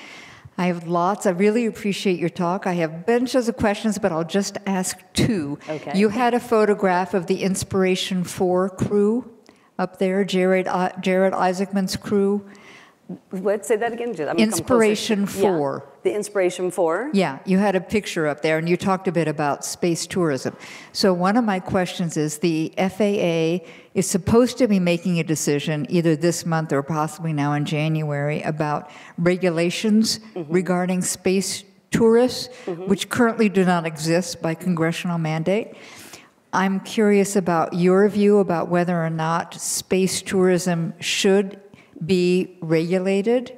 I have lots. I really appreciate your talk. I have bunches of questions, but I'll just ask two. Okay. You had a photograph of the Inspiration 4 crew up there, Jared, Jared Isaacman's crew. What? Say that again. I'm Inspiration 4. Yeah. The Inspiration 4? Yeah, you had a picture up there and you talked a bit about space tourism. So, one of my questions is the FAA is supposed to be making a decision either this month or possibly now in January about regulations mm-hmm. regarding space tourists, mm-hmm. which currently do not exist by congressional mandate. I'm curious about your view about whether or not space tourism should be regulated?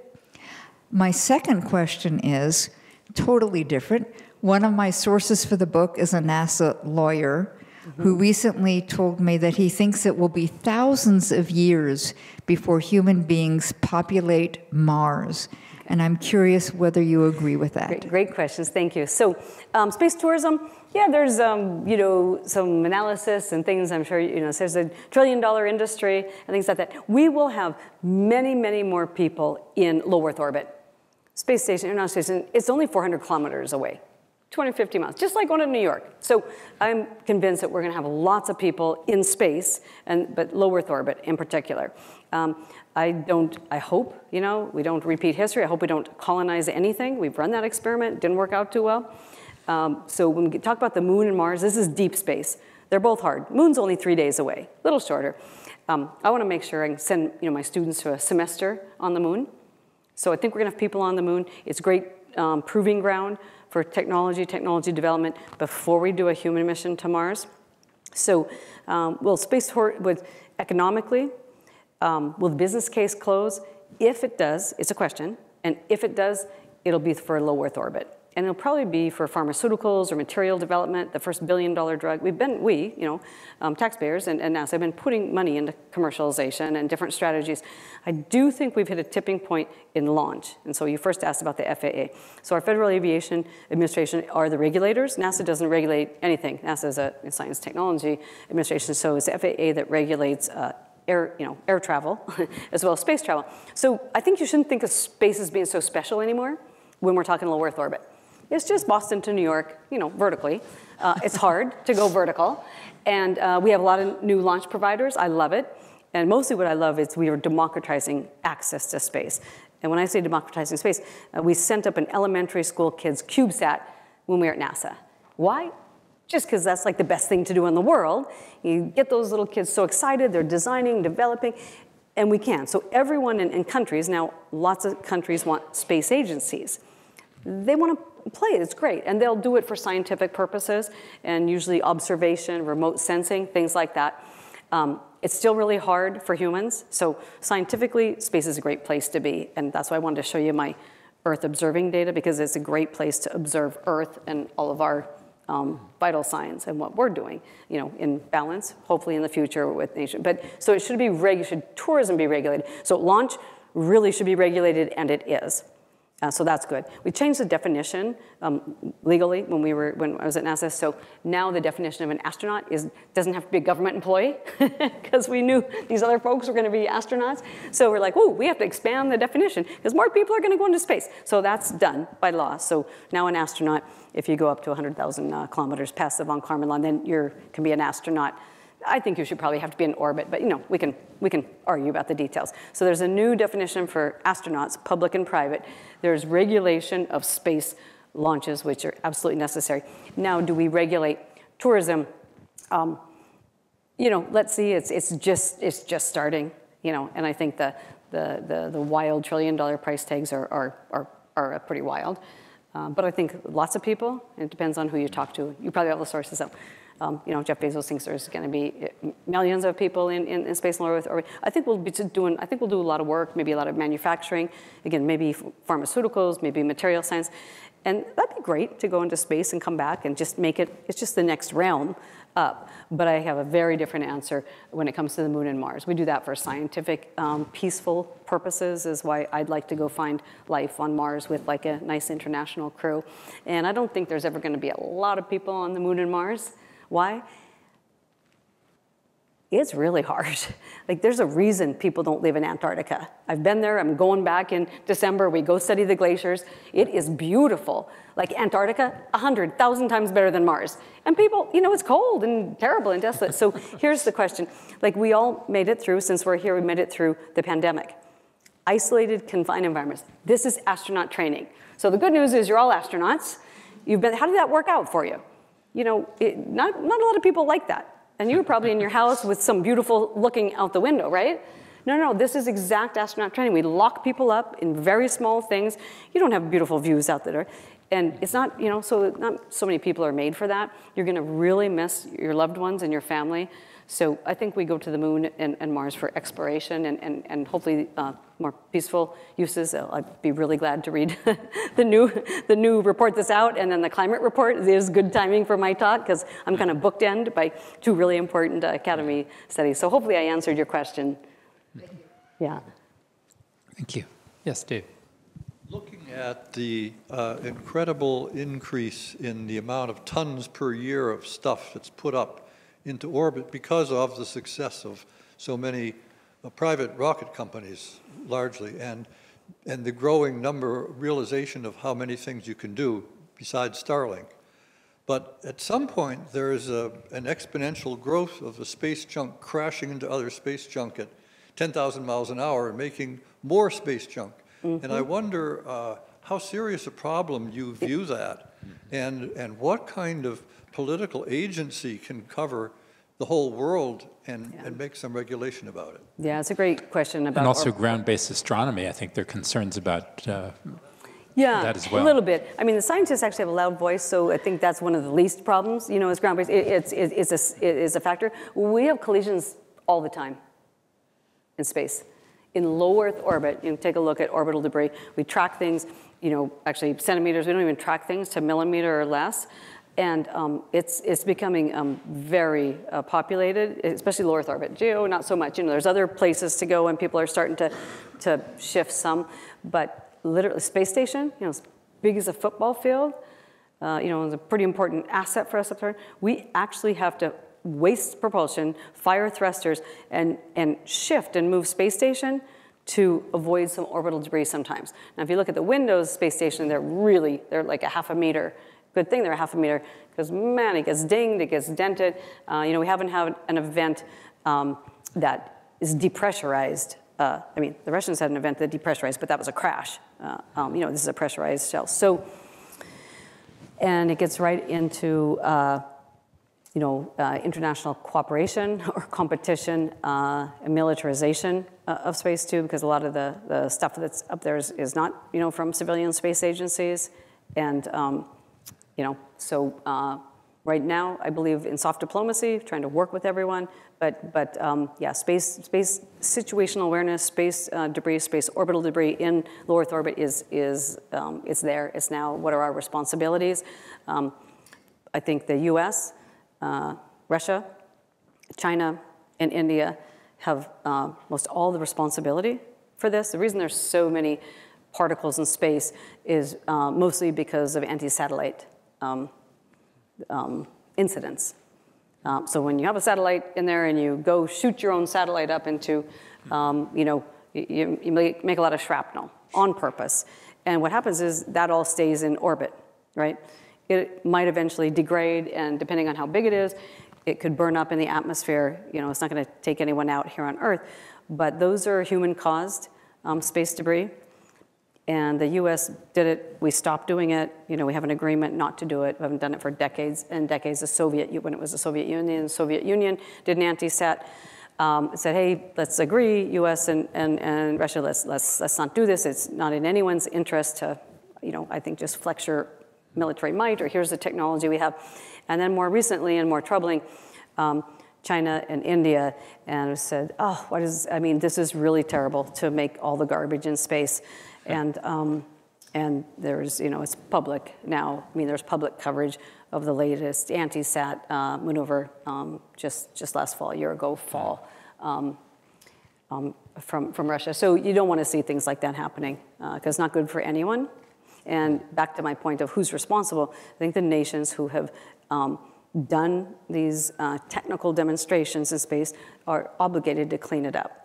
My second question is totally different. One of my sources for the book is a NASA lawyer mm-hmm. who recently told me that he thinks it will be thousands of years before human beings populate Mars. And I'm curious whether you agree with that. Great, great questions, thank you. So, um, space tourism, yeah, there's um, you know some analysis and things. I'm sure you know there's a trillion dollar industry and things like that. We will have many, many more people in low Earth orbit. Space station, International Station, it's only 400 kilometers away, 250 miles, just like going to New York. So I'm convinced that we're going to have lots of people in space, and but low Earth orbit in particular. Um, I don't. I hope you know we don't repeat history. I hope we don't colonize anything. We've run that experiment, didn't work out too well. Um, so when we talk about the moon and Mars, this is deep space. They're both hard. Moon's only three days away, a little shorter. Um, I want to make sure I can send you know, my students to a semester on the moon. So I think we're going to have people on the moon. It's great um, proving ground for technology, technology development before we do a human mission to Mars. So um, will space with economically, um, will the business case close? If it does, it's a question, and if it does, it'll be for low Earth orbit and it'll probably be for pharmaceuticals or material development, the first billion dollar drug. We've been, we, you know, um, taxpayers and, and NASA have been putting money into commercialization and different strategies. I do think we've hit a tipping point in launch. And so you first asked about the FAA. So our Federal Aviation Administration are the regulators. NASA doesn't regulate anything. NASA is a science technology administration, so it's the FAA that regulates uh, air, you know, air travel (laughs) as well as space travel. So I think you shouldn't think of space as being so special anymore when we're talking low Earth orbit. It's just Boston to New York, you know, vertically. Uh, it's hard (laughs) to go vertical. And uh, we have a lot of new launch providers. I love it. And mostly what I love is we are democratizing access to space. And when I say democratizing space, uh, we sent up an elementary school kid's CubeSat when we were at NASA. Why? Just because that's like the best thing to do in the world. You get those little kids so excited, they're designing, developing, and we can. So everyone in, in countries, now lots of countries want space agencies. They want to play it's great. And they'll do it for scientific purposes and usually observation, remote sensing, things like that. Um, it's still really hard for humans. So scientifically, space is a great place to be. And that's why I wanted to show you my Earth observing data because it's a great place to observe Earth and all of our um, vital signs and what we're doing, you know, in balance, hopefully in the future with nation. But so it should be reg- should tourism be regulated? So launch really should be regulated, and it is. Uh, so that's good. We changed the definition um, legally when we were when I was at NASA. So now the definition of an astronaut is doesn't have to be a government employee (laughs) because we knew these other folks were going to be astronauts. So we're like, oh, we have to expand the definition because more people are going to go into space. So that's done by law. So now an astronaut, if you go up to 100,000 uh, kilometers past the von Karman line, then you can be an astronaut I think you should probably have to be in orbit, but you know, we can, we can argue about the details. So there's a new definition for astronauts, public and private. There's regulation of space launches, which are absolutely necessary. Now, do we regulate tourism? Um, you know, let's see, it's, it's, just, it's just starting, you know, and I think the, the, the, the wild trillion dollar price tags are, are, are, are pretty wild. Uh, but I think lots of people, it depends on who you talk to. You probably have the sources up. Um, you know, Jeff Bezos thinks there's going to be uh, millions of people in, in, in space and low Earth orbit. I think we'll be doing. I think we'll do a lot of work, maybe a lot of manufacturing. Again, maybe pharmaceuticals, maybe material science, and that'd be great to go into space and come back and just make it. It's just the next realm up. But I have a very different answer when it comes to the moon and Mars. We do that for scientific, um, peaceful purposes, is why I'd like to go find life on Mars with like a nice international crew. And I don't think there's ever going to be a lot of people on the moon and Mars. Why? It's really hard. (laughs) Like, there's a reason people don't live in Antarctica. I've been there, I'm going back in December. We go study the glaciers. It is beautiful. Like Antarctica, 100,000 times better than Mars. And people, you know, it's cold and terrible and desolate. So (laughs) here's the question like, we all made it through, since we're here, we made it through the pandemic. Isolated, confined environments. This is astronaut training. So the good news is you're all astronauts. You've been, how did that work out for you? You know, it, not, not a lot of people like that. And you were probably in your house with some beautiful looking out the window, right? No, no, this is exact astronaut training. We lock people up in very small things. You don't have beautiful views out there. And it's not, you know, so not so many people are made for that. You're gonna really miss your loved ones and your family. So I think we go to the moon and, and Mars for exploration and, and, and hopefully uh, more peaceful uses. I'd be really glad to read (laughs) the, new, the new report that's out, and then the climate report is good timing for my talk because I'm kind of bookend by two really important uh, academy studies. So hopefully I answered your question. Yeah. Thank you. Yes, Dave. Looking at the uh, incredible increase in the amount of tons per year of stuff that's put up into orbit because of the success of so many private rocket companies, largely, and, and the growing number, realization of how many things you can do besides Starlink. But at some point, there is a, an exponential growth of the space junk crashing into other space junk at 10,000 miles an hour and making more space junk. Mm -hmm. And I mm-hmm. wonder uh, how serious a problem you view that and, and what kind of political agency can cover the whole world and, yeah. and make some regulation about it? Yeah, it's a great question about. And also ground-based astronomy. I think there are concerns about. Uh, yeah, that as well. a little bit. I mean, the scientists actually have a loud voice, so I think that's one of the least problems. You know, as ground-based, it, it's, it, it's, a, it is a factor. We have collisions all the time in space. In low Earth orbit, you know, take a look at orbital debris. We track things, you know, actually centimeters. We don't even track things to millimeter or less. And um, it's, it's becoming um, very uh, populated, especially low Earth orbit. Geo, not so much. You know, there's other places to go and people are starting to, to shift some. But literally, space station, you know, as big as a football field, uh, you know, it's a pretty important asset for us up there. We actually have to waste propulsion, fire thrusters, and, and shift and move space station to avoid some orbital debris sometimes. Now, if you look at the Windows space station, they're really, they're like a half a meter Good thing they're a half a meter because man, it gets dinged, it gets dented. Uh, you know, we haven't had an event um, that is depressurized. Uh, I mean, the Russians had an event that depressurized, but that was a crash. Uh, um, you know, this is a pressurized shell. So, and it gets right into uh, you know, uh, international cooperation (laughs) or competition uh, and militarization of space too, because a lot of the, the stuff that's up there is, is not, you know, from civilian space agencies. And um, you know, so uh, right now, I believe in soft diplomacy, trying to work with everyone. But, but um, yeah, space, space situational awareness, space uh, debris, space orbital debris in low Earth orbit is, is um, it's there. It's now what are our responsibilities? Um, I think the US, uh, Russia, China, and India have uh, most all the responsibility for this. The reason there's so many particles in space is uh, mostly because of anti-satellite um, um, incidents. Um, so when you have a satellite in there and you go shoot your own satellite up into, um, you know, you, you make, a lot of shrapnel on purpose. And what happens is that all stays in orbit, right? It might eventually degrade, and depending on how big it is, it could burn up in the atmosphere. You know, it's not going to take anyone out here on Earth, but those are human-caused um, space debris. And the U.S. did it. We stopped doing it. You know, we have an agreement not to do it. We haven't done it for decades and decades. The Soviet, when it was the Soviet Union, the Soviet Union did an anti-sat. Um, said, hey, let's agree, U.S. and, and, and Russia, let's, let's, let's not do this. It's not in anyone's interest to, you know, I think just flex your military might, or here's the technology we have. And then more recently and more troubling, um, China and India, and said, oh, what is, I mean, this is really terrible to make all the garbage in space. And, um, and there's, you know, it's public now. I mean, there's public coverage of the latest anti-sat uh, maneuver um, just, just last fall, a year ago fall, um, um, from, from Russia. So you don't want to see things like that happening because uh, it's not good for anyone. And back to my point of who's responsible, I think the nations who have um, done these uh, technical demonstrations in space are obligated to clean it up.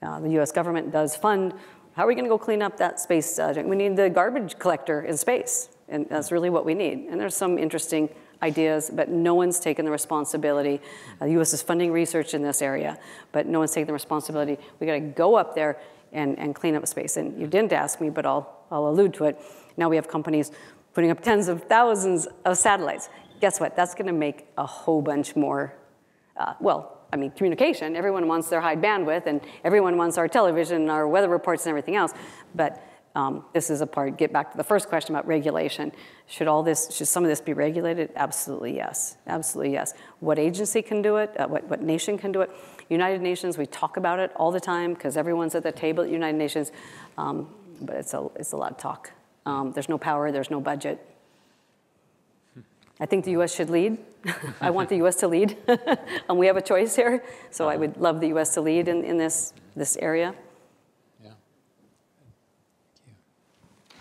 Uh, the US government does fund, how are we gonna go clean up that space? Uh, we need the garbage collector in space, and that's really what we need. And there's some interesting ideas, but no one's taken the responsibility. Uh, the US is funding research in this area, but no one's taken the responsibility. We gotta go up there and, and clean up space. And you didn't ask me, but I'll, I'll allude to it. Now we have companies putting up tens of thousands of satellites guess what? That's going to make a whole bunch more, uh, well, I mean, communication. Everyone wants their high bandwidth, and everyone wants our television, our weather reports, and everything else. But um, this is a part, get back to the first question about regulation. Should all this, should some of this be regulated? Absolutely yes, absolutely yes. What agency can do it? Uh, what, what nation can do it? United Nations, we talk about it all the time because everyone's at the table at United Nations, um, but it's a, it's a lot of talk. Um, there's no power, there's no budget, I think the US should lead. (laughs) I want the US to lead. (laughs) and we have a choice here. So uh-huh. I would love the US to lead in, in this, this area. Yeah.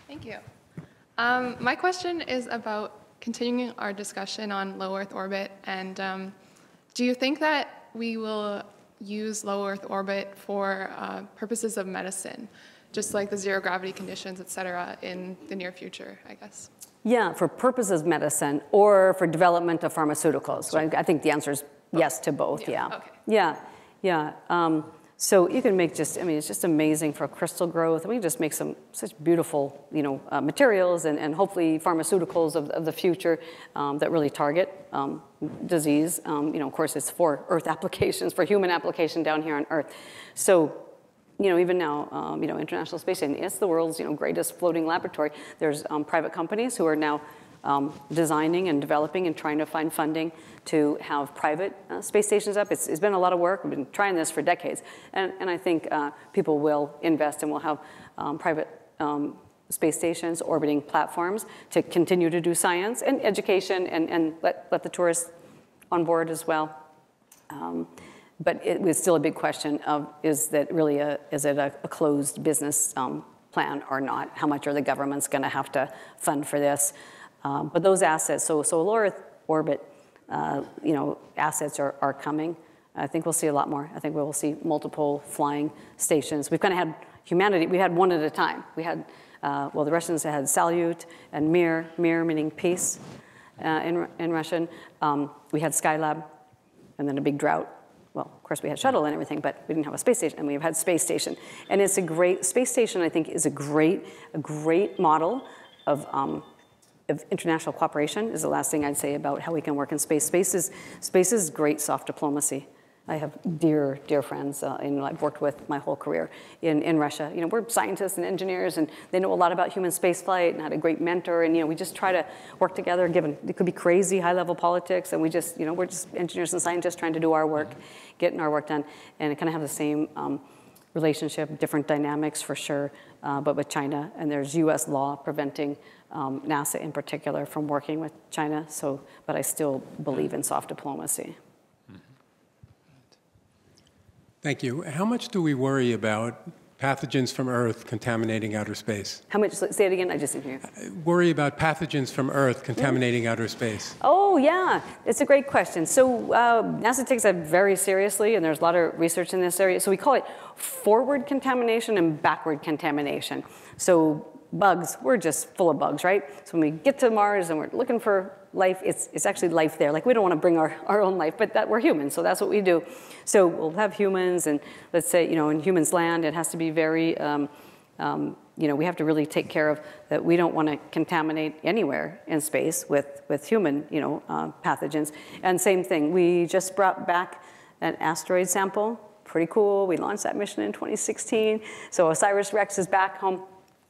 Thank you. Thank you. Um, my question is about continuing our discussion on low Earth orbit. And um, do you think that we will use low Earth orbit for uh, purposes of medicine, just like the zero gravity conditions, et cetera, in the near future, I guess? Yeah, for purposes of medicine or for development of pharmaceuticals. Right? I think the answer is yes to both, yeah. Yeah, okay. yeah. yeah. Um, so you can make just, I mean, it's just amazing for crystal growth. We just make some such beautiful, you know, uh, materials and, and hopefully pharmaceuticals of, of the future um, that really target um, disease. Um, you know, of course, it's for Earth (laughs) applications, for human application down here on Earth. So you know, even now, um, you know, International Space Station, it's the world's, you know, greatest floating laboratory. There's um, private companies who are now um, designing and developing and trying to find funding to have private uh, space stations up. It's, it's been a lot of work. We've been trying this for decades. And, and I think uh, people will invest and will have um, private um, space stations, orbiting platforms to continue to do science and education and, and let, let the tourists on board as well. But it was still a big question of is that really a, is it a, a closed business um, plan or not? How much are the governments going to have to fund for this? Um, but those assets, so, so low Earth orbit, uh, you know, assets are, are coming. I think we'll see a lot more. I think we will see multiple flying stations. We've kind of had humanity, we had one at a time. We had, uh, well, the Russians had Salyut and Mir, Mir meaning peace uh, in, in Russian. Um, we had Skylab, and then a big drought well, of course we had shuttle and everything, but we didn't have a space station, and we've had space station. And it's a great, space station I think is a great, a great model of, um, of international cooperation is the last thing I'd say about how we can work in space. Space is, space is great soft diplomacy. I have dear, dear friends, uh, and I've worked with my whole career in, in Russia. You know, we're scientists and engineers, and they know a lot about human spaceflight, and had a great mentor, and you know, we just try to work together. Given it could be crazy, high-level politics, and we just, you know, we're just engineers and scientists trying to do our work, getting our work done, and kind of have the same um, relationship, different dynamics for sure, uh, but with China, and there's U.S. law preventing um, NASA in particular from working with China. So, but I still believe in soft diplomacy. Thank you. How much do we worry about pathogens from Earth contaminating outer space? How much? Say it again. I just didn't hear. Worry about pathogens from Earth contaminating outer space. Oh yeah, it's a great question. So uh, NASA takes that very seriously, and there's a lot of research in this area. So we call it forward contamination and backward contamination. So bugs, we're just full of bugs, right? So when we get to Mars and we're looking for life, it's, it's actually life there. Like we don't want to bring our, our own life, but that we're humans, so that's what we do. So we'll have humans, and let's say, you know, in humans land, it has to be very, um, um, you know, we have to really take care of that we don't want to contaminate anywhere in space with, with human, you know, uh, pathogens. And same thing, we just brought back an asteroid sample, pretty cool. We launched that mission in 2016. So OSIRIS-REx is back home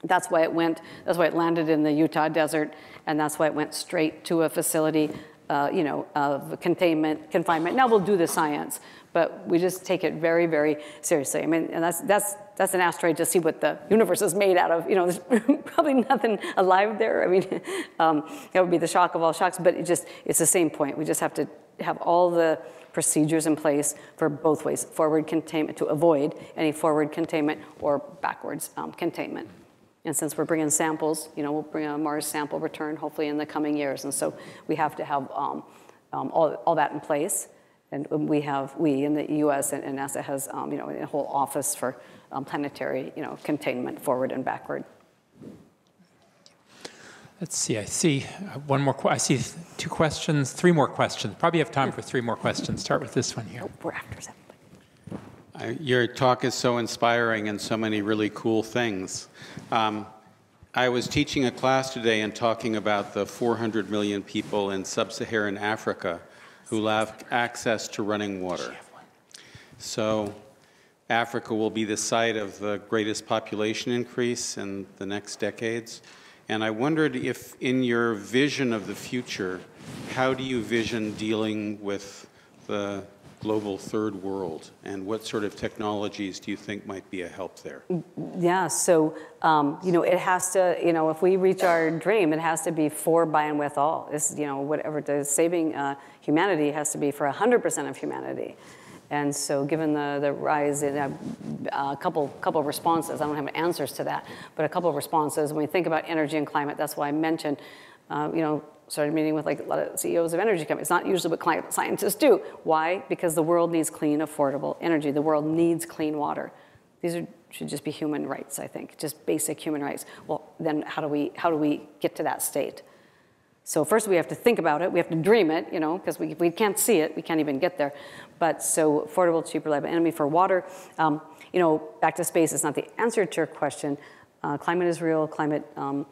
that's why it went, that's why it landed in the Utah desert, and that's why it went straight to a facility, uh, you know, of containment, confinement. Now we'll do the science, but we just take it very, very seriously. I mean, and that's, that's, that's an asteroid to see what the universe is made out of. You know, there's (laughs) probably nothing alive there. I mean, (laughs) um, that would be the shock of all shocks, but it just, it's the same point. We just have to have all the procedures in place for both ways, forward containment to avoid any forward containment or backwards um, containment. And since we're bringing samples, you know, we'll bring a Mars sample return hopefully in the coming years. And so we have to have um, um, all, all that in place. And we have, we in the US and, and NASA has, um, you know, a whole office for um, planetary, you know, containment forward and backward. Let's see, I see one more, I see two questions, three more questions. Probably have time for three more questions. Start with this one here. Oh, we're after seven. Your talk is so inspiring and so many really cool things. Um, I was teaching a class today and talking about the 400 million people in sub-Saharan Africa who lack access to running water. So Africa will be the site of the greatest population increase in the next decades. And I wondered if in your vision of the future, how do you vision dealing with the global third world, and what sort of technologies do you think might be a help there? Yeah, so, um, you know, it has to, you know, if we reach our dream, it has to be for, by, and with all. It's, you know, whatever the saving uh, humanity has to be for 100% of humanity. And so given the, the rise in a, a, couple, couple responses, I don't have answers to that, but a couple of responses, when we think about energy and climate, that's why I mentioned, uh, you know, started meeting with like a lot of CEOs of energy companies. It's not usually what climate scientists do. Why? Because the world needs clean, affordable energy. The world needs clean water. These are, should just be human rights, I think, just basic human rights. Well, then how do we, how do we get to that state? So first we have to think about it, we have to dream it, you know, because we, we can't see it, we can't even get there. But so affordable, cheap, reliable energy for water. Um, you know, back to space is not the answer to your question. Uh, climate is real, climate um,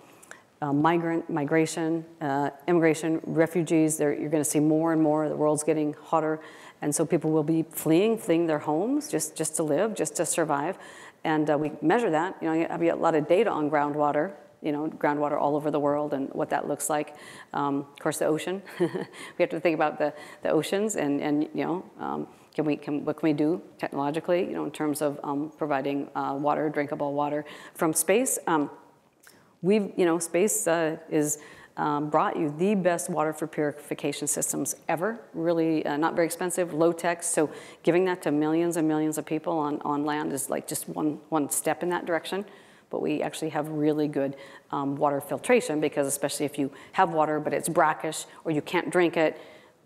uh, migrant migration, uh, immigration, refugees. You're going to see more and more. The world's getting hotter, and so people will be fleeing, fleeing their homes just just to live, just to survive. And uh, we measure that. You know, I have a lot of data on groundwater. You know, groundwater all over the world and what that looks like. Um, of course, the ocean. (laughs) we have to think about the, the oceans and and you know. Um, can we, can, what can we do technologically, you know, in terms of um, providing uh, water, drinkable water from space? We've, you know, space uh, is um, brought you the best water for purification systems ever. Really uh, not very expensive, low tech. So giving that to millions and millions of people on, on land is like just one, one step in that direction. But we actually have really good um, water filtration because especially if you have water but it's brackish or you can't drink it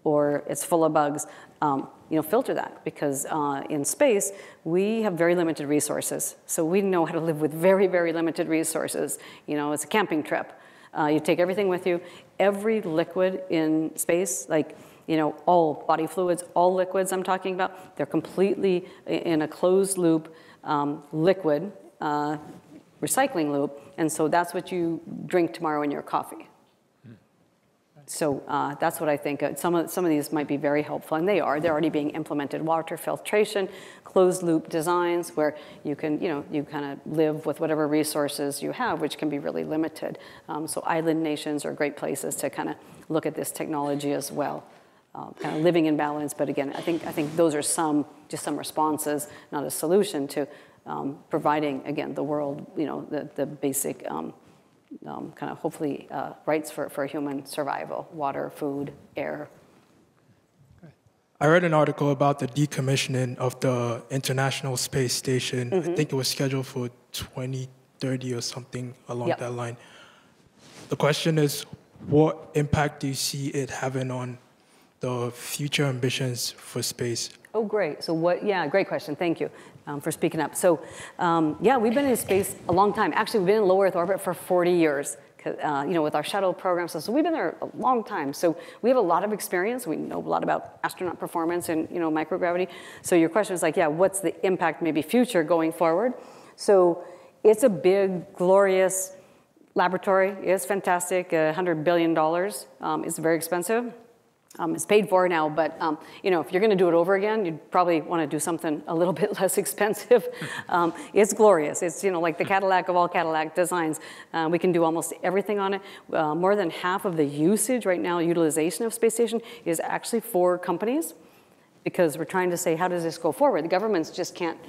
or it's full of bugs, um, you know, filter that because uh, in space, we have very limited resources. So we know how to live with very, very limited resources. You know, it's a camping trip. Uh, you take everything with you. Every liquid in space, like, you know, all body fluids, all liquids I'm talking about, they're completely in a closed loop um, liquid uh, recycling loop. And so that's what you drink tomorrow in your coffee. So uh, that's what I think. Uh, some of, some of these might be very helpful, and they are. They're already being implemented. Water filtration, closed loop designs, where you can, you know, you kind of live with whatever resources you have, which can be really limited. Um, so island nations are great places to kind of look at this technology as well. Uh, kind of living in balance, but again, I think, I think those are some, just some responses, not a solution to um, providing, again, the world, you know, the, the basic um, um, kind of hopefully uh, rights for, for human survival, water, food, air. I read an article about the decommissioning of the International Space Station. Mm-hmm. I think it was scheduled for 2030 or something along Yep. that line. The question is, what impact do you see it having on the future ambitions for space? Oh, great. So what, yeah, great question. Thank you um, for speaking up. So um, yeah, we've been in space a long time. Actually, we've been in low Earth orbit for 40 years. Uh, you know, with our shuttle program, so, so we've been there a long time. So we have a lot of experience. We know a lot about astronaut performance and you know microgravity. So your question is like, yeah, what's the impact, maybe future going forward? So it's a big, glorious laboratory. It's fantastic. Uh, $100 billion. Um, it's very expensive. Um, it's paid for now, but um, you know, if you're going to do it over again, you'd probably want to do something a little (laughs) bit less expensive. Um, it's glorious. It's you know like the Cadillac of all Cadillac designs. Uh, we can do almost everything on it. Uh, more than half of the usage right now, utilization of space station is actually for companies, because we're trying to say how does this go forward. The governments just can't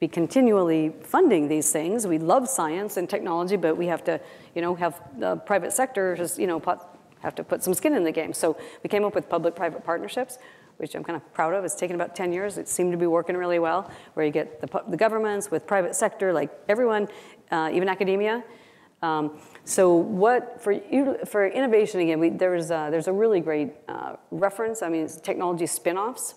be continually funding these things. We love science and technology, but we have to you know have the private sector just you know have to put some skin in the game. So we came up with public-private partnerships, which I'm kind of proud of. It's taken about 10 years. It seemed to be working really well, where you get the, the governments with private sector, like everyone, uh, even academia. Um, so what for you for innovation again? We, there's uh, there's a really great uh, reference. I mean, it's technology spin-offs.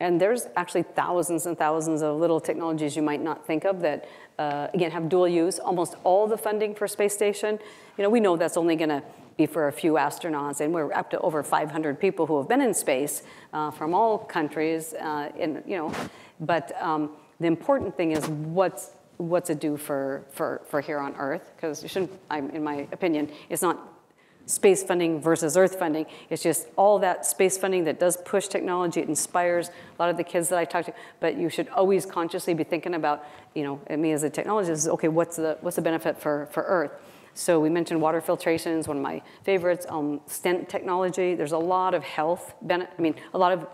And there's actually thousands and thousands of little technologies you might not think of that, uh, again, have dual use. Almost all the funding for space station, you know, we know that's only going to be for a few astronauts, and we're up to over 500 people who have been in space uh, from all countries. Uh, in, you know, but um, the important thing is what's what's it do for for for here on Earth? Because you shouldn't, I'm, in my opinion, it's not space funding versus Earth funding. It's just all that space funding that does push technology. It inspires a lot of the kids that I talk to. But you should always consciously be thinking about, you know, me as a technologist, okay, what's the what's the benefit for for Earth? So we mentioned water filtration is one of my favorites. Um, stent technology. There's a lot of health benefit. I mean, a lot of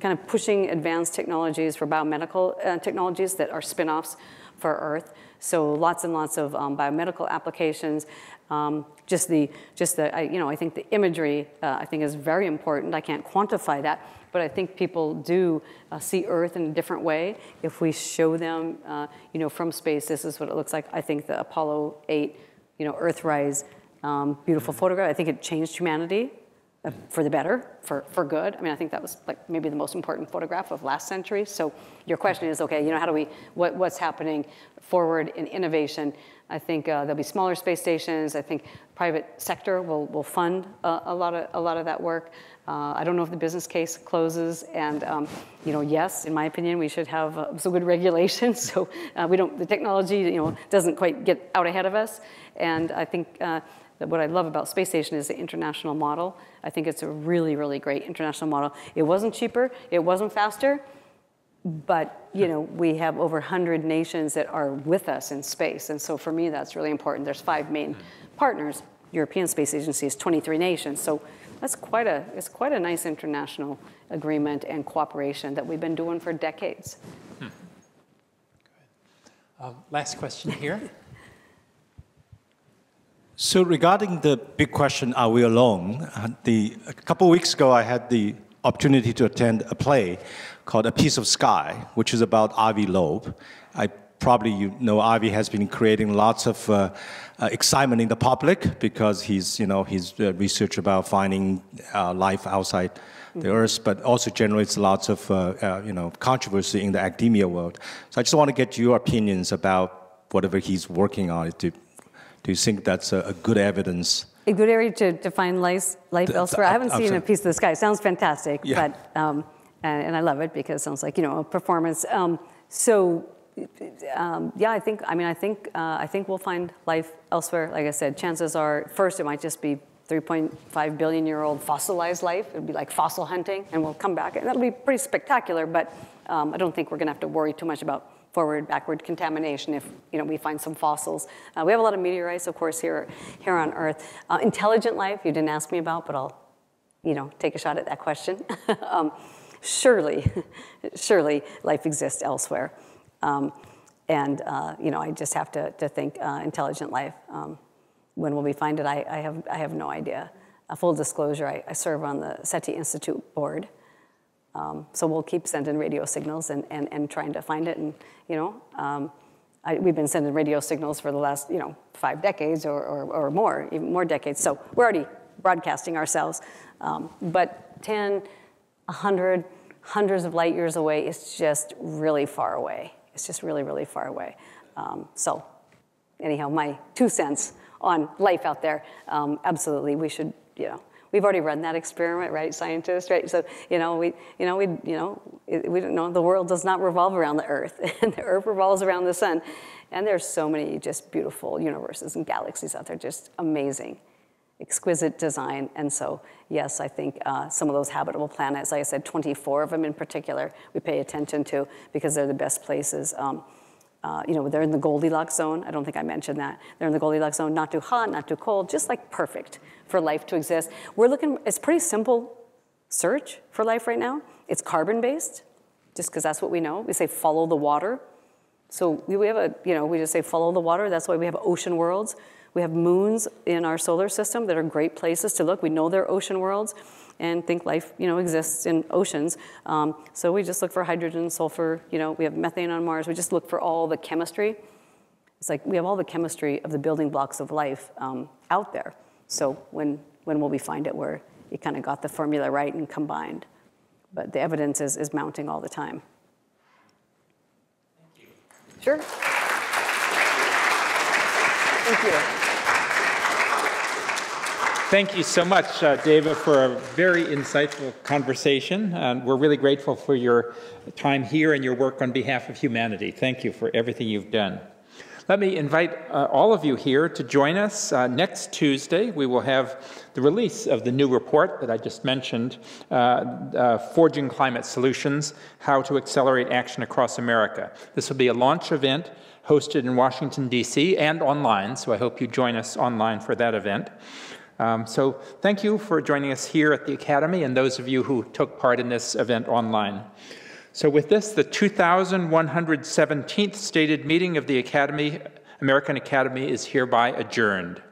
kind of pushing advanced technologies for biomedical uh, technologies that are spin-offs for Earth. So lots and lots of um, biomedical applications. Um, just the, just the, I, you know, I think the imagery, uh, I think is very important. I can't quantify that, but I think people do uh, see Earth in a different way. If we show them, uh, you know, from space, this is what it looks like. I think the Apollo 8, you know, Earthrise, um, beautiful photograph. I think it changed humanity uh, for the better, for, for good. I mean, I think that was like maybe the most important photograph of last century. So your question is, okay, you know, how do we, what, what's happening forward in innovation? I think uh, there'll be smaller space stations. I think private sector will, will fund uh, a, lot of, a lot of that work. Uh, I don't know if the business case closes, and um, you know, yes, in my opinion, we should have uh, some good (laughs) regulation so uh, we don't the technology you know doesn't quite get out ahead of us. And I think that what I love about space station is the international model. I think it's a really really great international model. It wasn't cheaper, it wasn't faster, but you know we have over 100 nations that are with us in space, and so for me that's really important. There's five main partners. European Space Agency is 23 nations, so that's quite a it's quite a nice international agreement and cooperation that we've been doing for decades. Uh, last question here. (laughs) So regarding the big question, are we alone? uh, The, a couple weeks ago, I had the opportunity to attend a play called A Piece of Sky, which is about Avi Loeb. I probably you know Avi has been creating lots of uh, uh, excitement in the public because he's you know he's uh, research about finding uh, life outside the Earth, but also generates lots of uh, uh, you know controversy in the academia world. So I just want to get your opinions about whatever he's working on. Do, do you think that's a, a good evidence? A good area to, to find life, life The- the- elsewhere. I haven't I'm seen sorry. a piece of the sky. It sounds fantastic, Yeah. but um, and, and I love it because it sounds like you know a performance. Um, so um, yeah, I think I mean I think uh, I think we'll find life elsewhere. Like I said, chances are first it might just be 3.5 billion year old fossilized life. It'll be like fossil hunting, and we'll come back, and that'll be pretty spectacular. But um, I don't think we're going to have to worry too much about forward backward contamination if you know we find some fossils. Uh, we have a lot of meteorites, of course, here here on Earth. Uh, intelligent life, you didn't ask me about, but I'll you know take a shot at that question. (laughs) um, surely, surely life exists elsewhere. Um, and uh, you know, I just have to, to think uh, intelligent life. Um, when will we find it? I, I, have, I have no idea. A full disclosure, I, I serve on the SETI Institute board. Um, so we'll keep sending radio signals and, and, and trying to find it. And, you know, um, I, we've been sending radio signals for the last, you know, five decades or, or, or more, even more decades. So we're already broadcasting ourselves. Um, but 10, 100, hundreds of light years away is just really far away. It's just really, really far away. Um, so anyhow, my two cents on life out there, um, absolutely, we should, you know, we've already run that experiment, right, scientists, right? So, you know, we, you know, we, you know, we don't know, the world does not revolve around the Earth, (laughs) and the Earth revolves around the sun. And there's so many just beautiful universes and galaxies out there, just amazing, exquisite design. And so, yes, I think uh, some of those habitable planets, like I said, 24 of them in particular, we pay attention to because they're the best places. Um, uh, you know, they're in the Goldilocks zone. I don't think I mentioned that. They're in the Goldilocks zone, not too hot, not too cold, just like perfect for life to exist. We're looking, it's pretty simple search for life right now. It's carbon based, just because that's what we know. We say follow the water. So we have a, you know, we just say follow the water. That's why we have ocean worlds. We have moons in our solar system that are great places to look. We know they're ocean worlds and think life, you know, exists in oceans. Um, so we just look for hydrogen, sulfur, you know, we have methane on Mars. We just look for all the chemistry. It's like we have all the chemistry of the building blocks of life um, out there. So when, when will we find it where it kind of got the formula right and combined? But the evidence is, is mounting all the time. Sure. Thank you. Thank you so much, uh, Dava, for a very insightful conversation. And we're really grateful for your time here and your work on behalf of humanity. Thank you for everything you've done. Let me invite uh, all of you here to join us uh, next Tuesday. We will have the release of the new report that I just mentioned, uh, uh, Forging Climate Solutions, How to Accelerate Action Across America. This will be a launch event hosted in Washington, D.C. and online, so I hope you join us online for that event. Um, so thank you for joining us here at the Academy and those of you who took part in this event online. So with this, the 2,117th stated meeting of the Academy, American Academy is hereby adjourned.